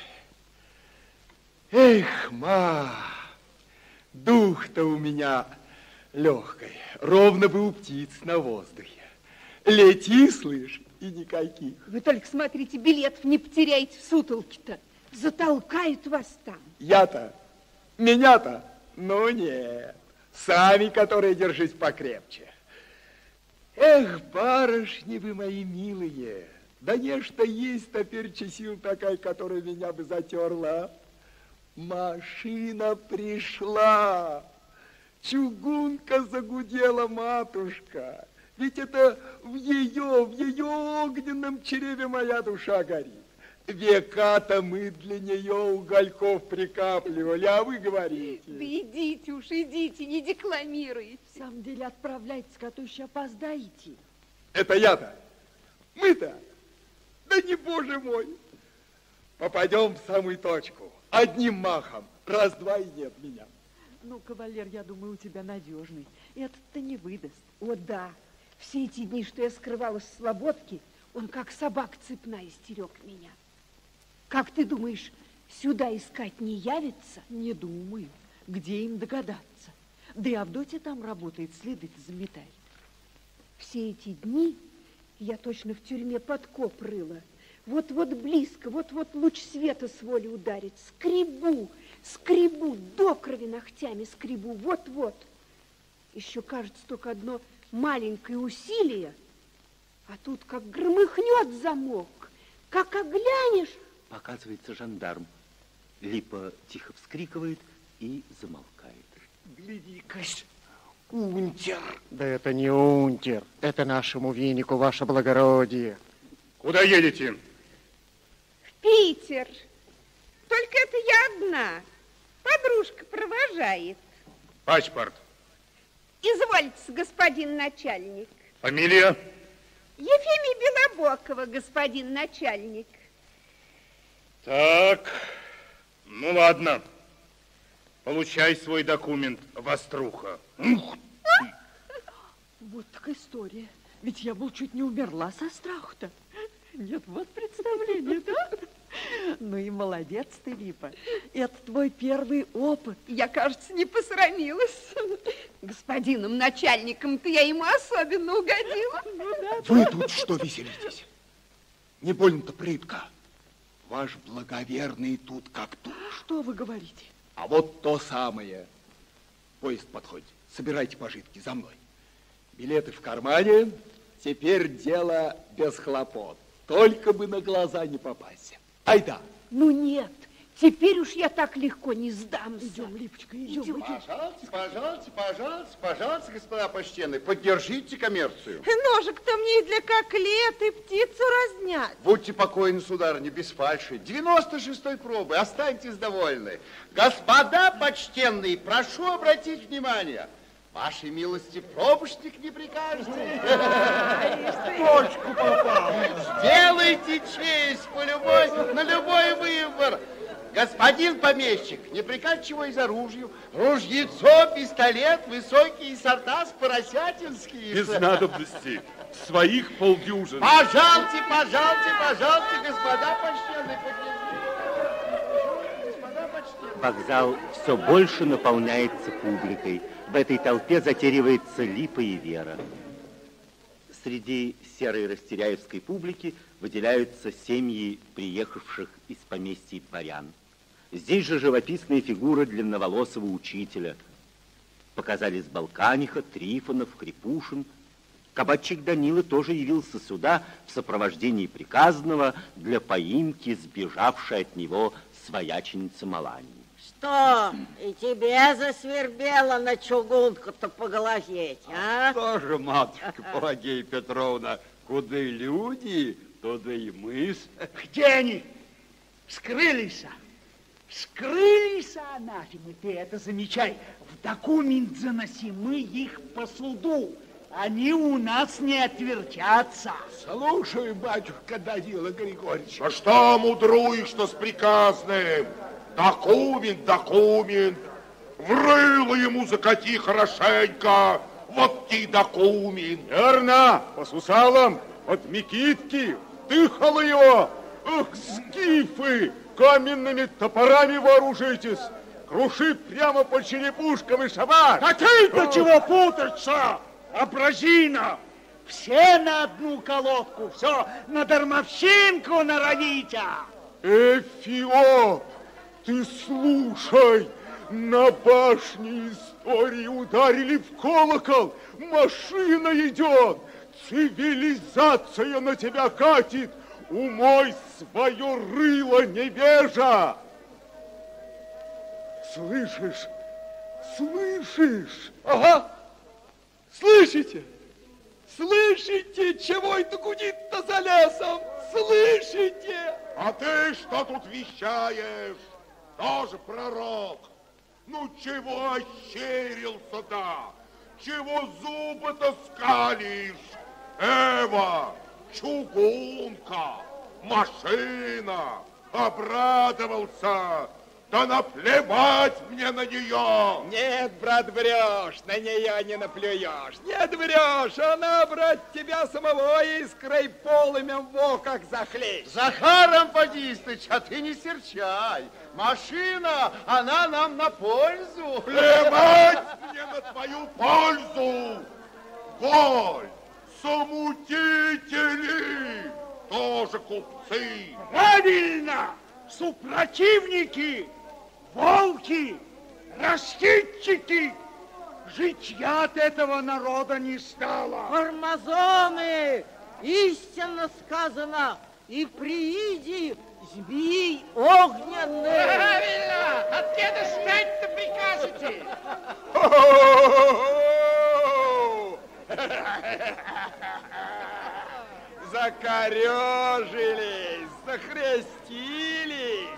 Эх, ма, дух-то у меня легкой, ровно бы у птиц на воздухе. Лети, слышь, и никаких. Вы только смотрите, билетов не потеряйте в сутолке-то. Затолкают вас там. Я-то, меня-то, ну нет. Сами, которые держись покрепче. Эх, барышни вы мои милые, да нечто есть теперь сил такая, которая меня бы затерла. Машина пришла, чугунка загудела, матушка. Ведь это в ее, в ее огненном чреве моя душа горит. Века-то мы для нее угольков прикапливали, а вы говорите. Да идите уж, идите, не декламируйте. В самом деле отправляйтесь, а то еще опоздаете. Это я-то? Мы-то? Да не боже мой. Попадем в самую точку. Одним махом. Раз-два и нет меня. Ну, кавалер, я думаю, у тебя надежный. Этот-то не выдаст. О, да. Все эти дни, что я скрывалась в слободке, он как собак цепная истерег меня. Как ты думаешь, сюда искать не явится? Не думаю. Где им догадаться? Да и Авдотья там работает, следы заметает. Все эти дни я точно в тюрьме подкоп рыла. Вот-вот близко, вот-вот луч света с воли ударит. Скребу, скребу, до крови ногтями скребу, вот-вот. Еще кажется только одно маленькое усилие, а тут как громыхнет замок, как оглянешь. Показывается жандарм. Липа тихо вскрикивает и замолкает. Гляди-ка, унтер. Да это не унтер, это нашему венику, ваше благородие. Куда едете? В Питер. Только это я одна. Подружка провожает. Паспорт. Извольте, господин начальник. Фамилия? Ефимия Белобокова, господин начальник. Так, ну ладно. Получай свой документ, Воструха. Вот такая история. Ведь я был чуть не умерла со страху-то. Нет, вот представление, да? Ну и молодец ты, Липа. Это твой первый опыт. Я, кажется, не посрамилась. Господином начальником-то я ему особенно угодила. Ну, да, Вы да. тут что веселитесь? Не больно-то прытко. Ваш благоверный тут как тут. Что вы говорите? А вот то самое. Поезд подходит. Собирайте пожитки за мной. Билеты в кармане. Теперь дело без хлопот. Только бы на глаза не попасть. Айда. Ну нет, теперь уж я так легко не сдамся. Идем, Липочка, идем. идем. Пожалуйста, пожалуйста, пожалуйста, пожалуйста, господа почтенные, поддержите коммерцию. Ножик-то мне и для коклет, и птицу разнять. Будьте покойны, сударыня, без фальши. 96-й пробы, останьтесь довольны. Господа почтенные, прошу обратить внимание. Вашей милости пробушник не прикажете. Точку попал. Сделайте честь по любой, на любой выбор. Господин помещик, не прикажете чего из оружия? Ружьецо, пистолет, высокие сорта, поросятинские. Без надобности. Своих полдюжин. Пожалуйте, пожалуйте, пожалуйте, господа почтенные, Вокзал все больше наполняется публикой. В этой толпе затеривается Липа и Вера. Среди серой растеряевской публики выделяются семьи приехавших из поместья дворян. Здесь же живописная фигура длинноволосого учителя. Показались Балканиха, Трифонов, Хрипушин. Кабачик Данила тоже явился сюда в сопровождении приказанного для поимки сбежавшей от него свояченицы Малании. Что, и тебе засвербело на чугунку-то поглазеть, а? Тоже, матушка Пелагея Петровна, куда люди, туда и мы. Где они? Скрылись. Скрылись, анафемы, ты это замечай. В документ заноси, мы их по суду. Они у нас не отвертятся. Слушаю, батюшка Данила Григорьевич. А что мудруешь, что с приказным? Документ, документ. Врыло ему закати хорошенько. Вот ти документ. Верно, по сусалам от Микитки дыхало его. Ах, скифы, каменными топорами вооружитесь. Круши прямо по черепушкам и шабаш. А ты-то чего путаться? Абразина! Все на одну колодку, все на дармовщинку норовите. Эфиоп, ты слушай, на башне истории ударили в колокол, машина идет, цивилизация на тебя катит, умой свое рыло, невежа. Слышишь? Слышишь? Ага. Слышите? Слышите, чего это гудит-то за лесом? Слышите? А ты что тут вещаешь? Тоже пророк. Ну чего ощерился-то? Чего зубы-то скалишь? Эва, чугунка, машина, обрадовался. Да наплевать мне на нее! Нет, брат, врешь, на нее не наплюешь. Нет, врешь, она, брат, тебя самого искрой полымем в оках захлесть. Захаром подистыч, а ты не серчай. Машина, она нам на пользу. Плевать мне на твою пользу! Воль, замутители, тоже купцы. Правильно! Супротивники, волки, расхитчики. Житья от этого народа не стало. Формазоны, истинно сказано, и прииди змей огненный. Правильно! От деда стать-то прикажете? Закорежились, захрестились,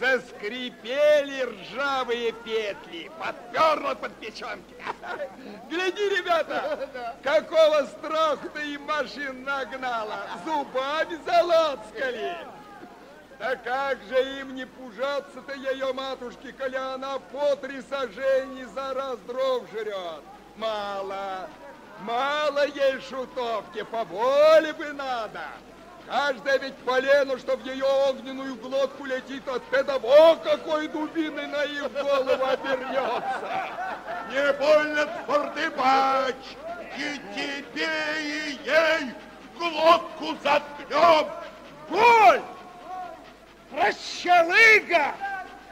заскрипели ржавые петли, подперло под печенки. Гляди, ребята, какого страху-то им машин нагнала, зубами залацкали. Да как же им не пужаться-то ее матушки, коли она по три сажени за раз дров жрет? Мало, мало ей шутовки, поболе бы надо. Каждая ведь полену, что в ее огненную глотку летит, от того, какой дубиной на их голову обернется. Не больно твердый бач, и тебе, и ей глотку заткнем. Боль! Прощалыга!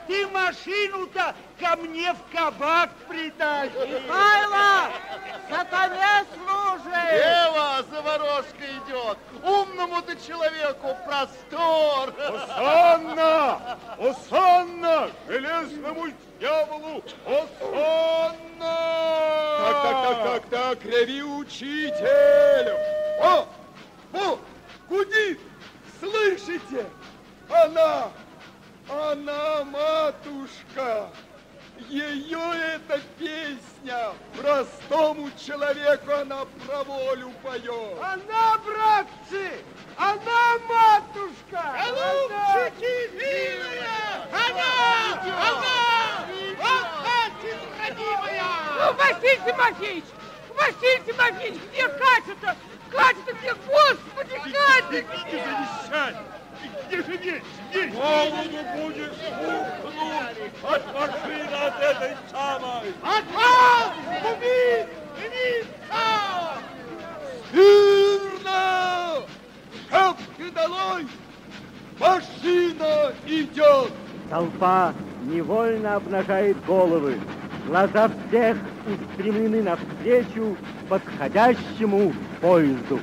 ты машину-то ко мне в кабак притащи. Михайло, сатане служит. Ева, заворожка идет. Умному-то человеку простор. Осанна! Осанна! Железному дьяволу! Осанна! Так, так, так, так, так, реви учитель. О, о, гудит, слышите? Она, она, матушка. Ее эта песня простому человеку она про волю поет. Она, братцы, она матушка. Голубчики, милая! Она! Она! Вот Катя, родимая! Ну, Василий Тимофеевич! Василий Тимофеевич, где Катя-то? Катя-то где? Господи, Катя! Где завещать? Же вещь? Вещь! Голову будешь пухнуть от машины от этой самой! Отвал! Убить! Митка! Смирно! Шапки долой! Машина идет! Толпа невольно обнажает головы. Глаза всех устремлены навстречу подходящему поезду.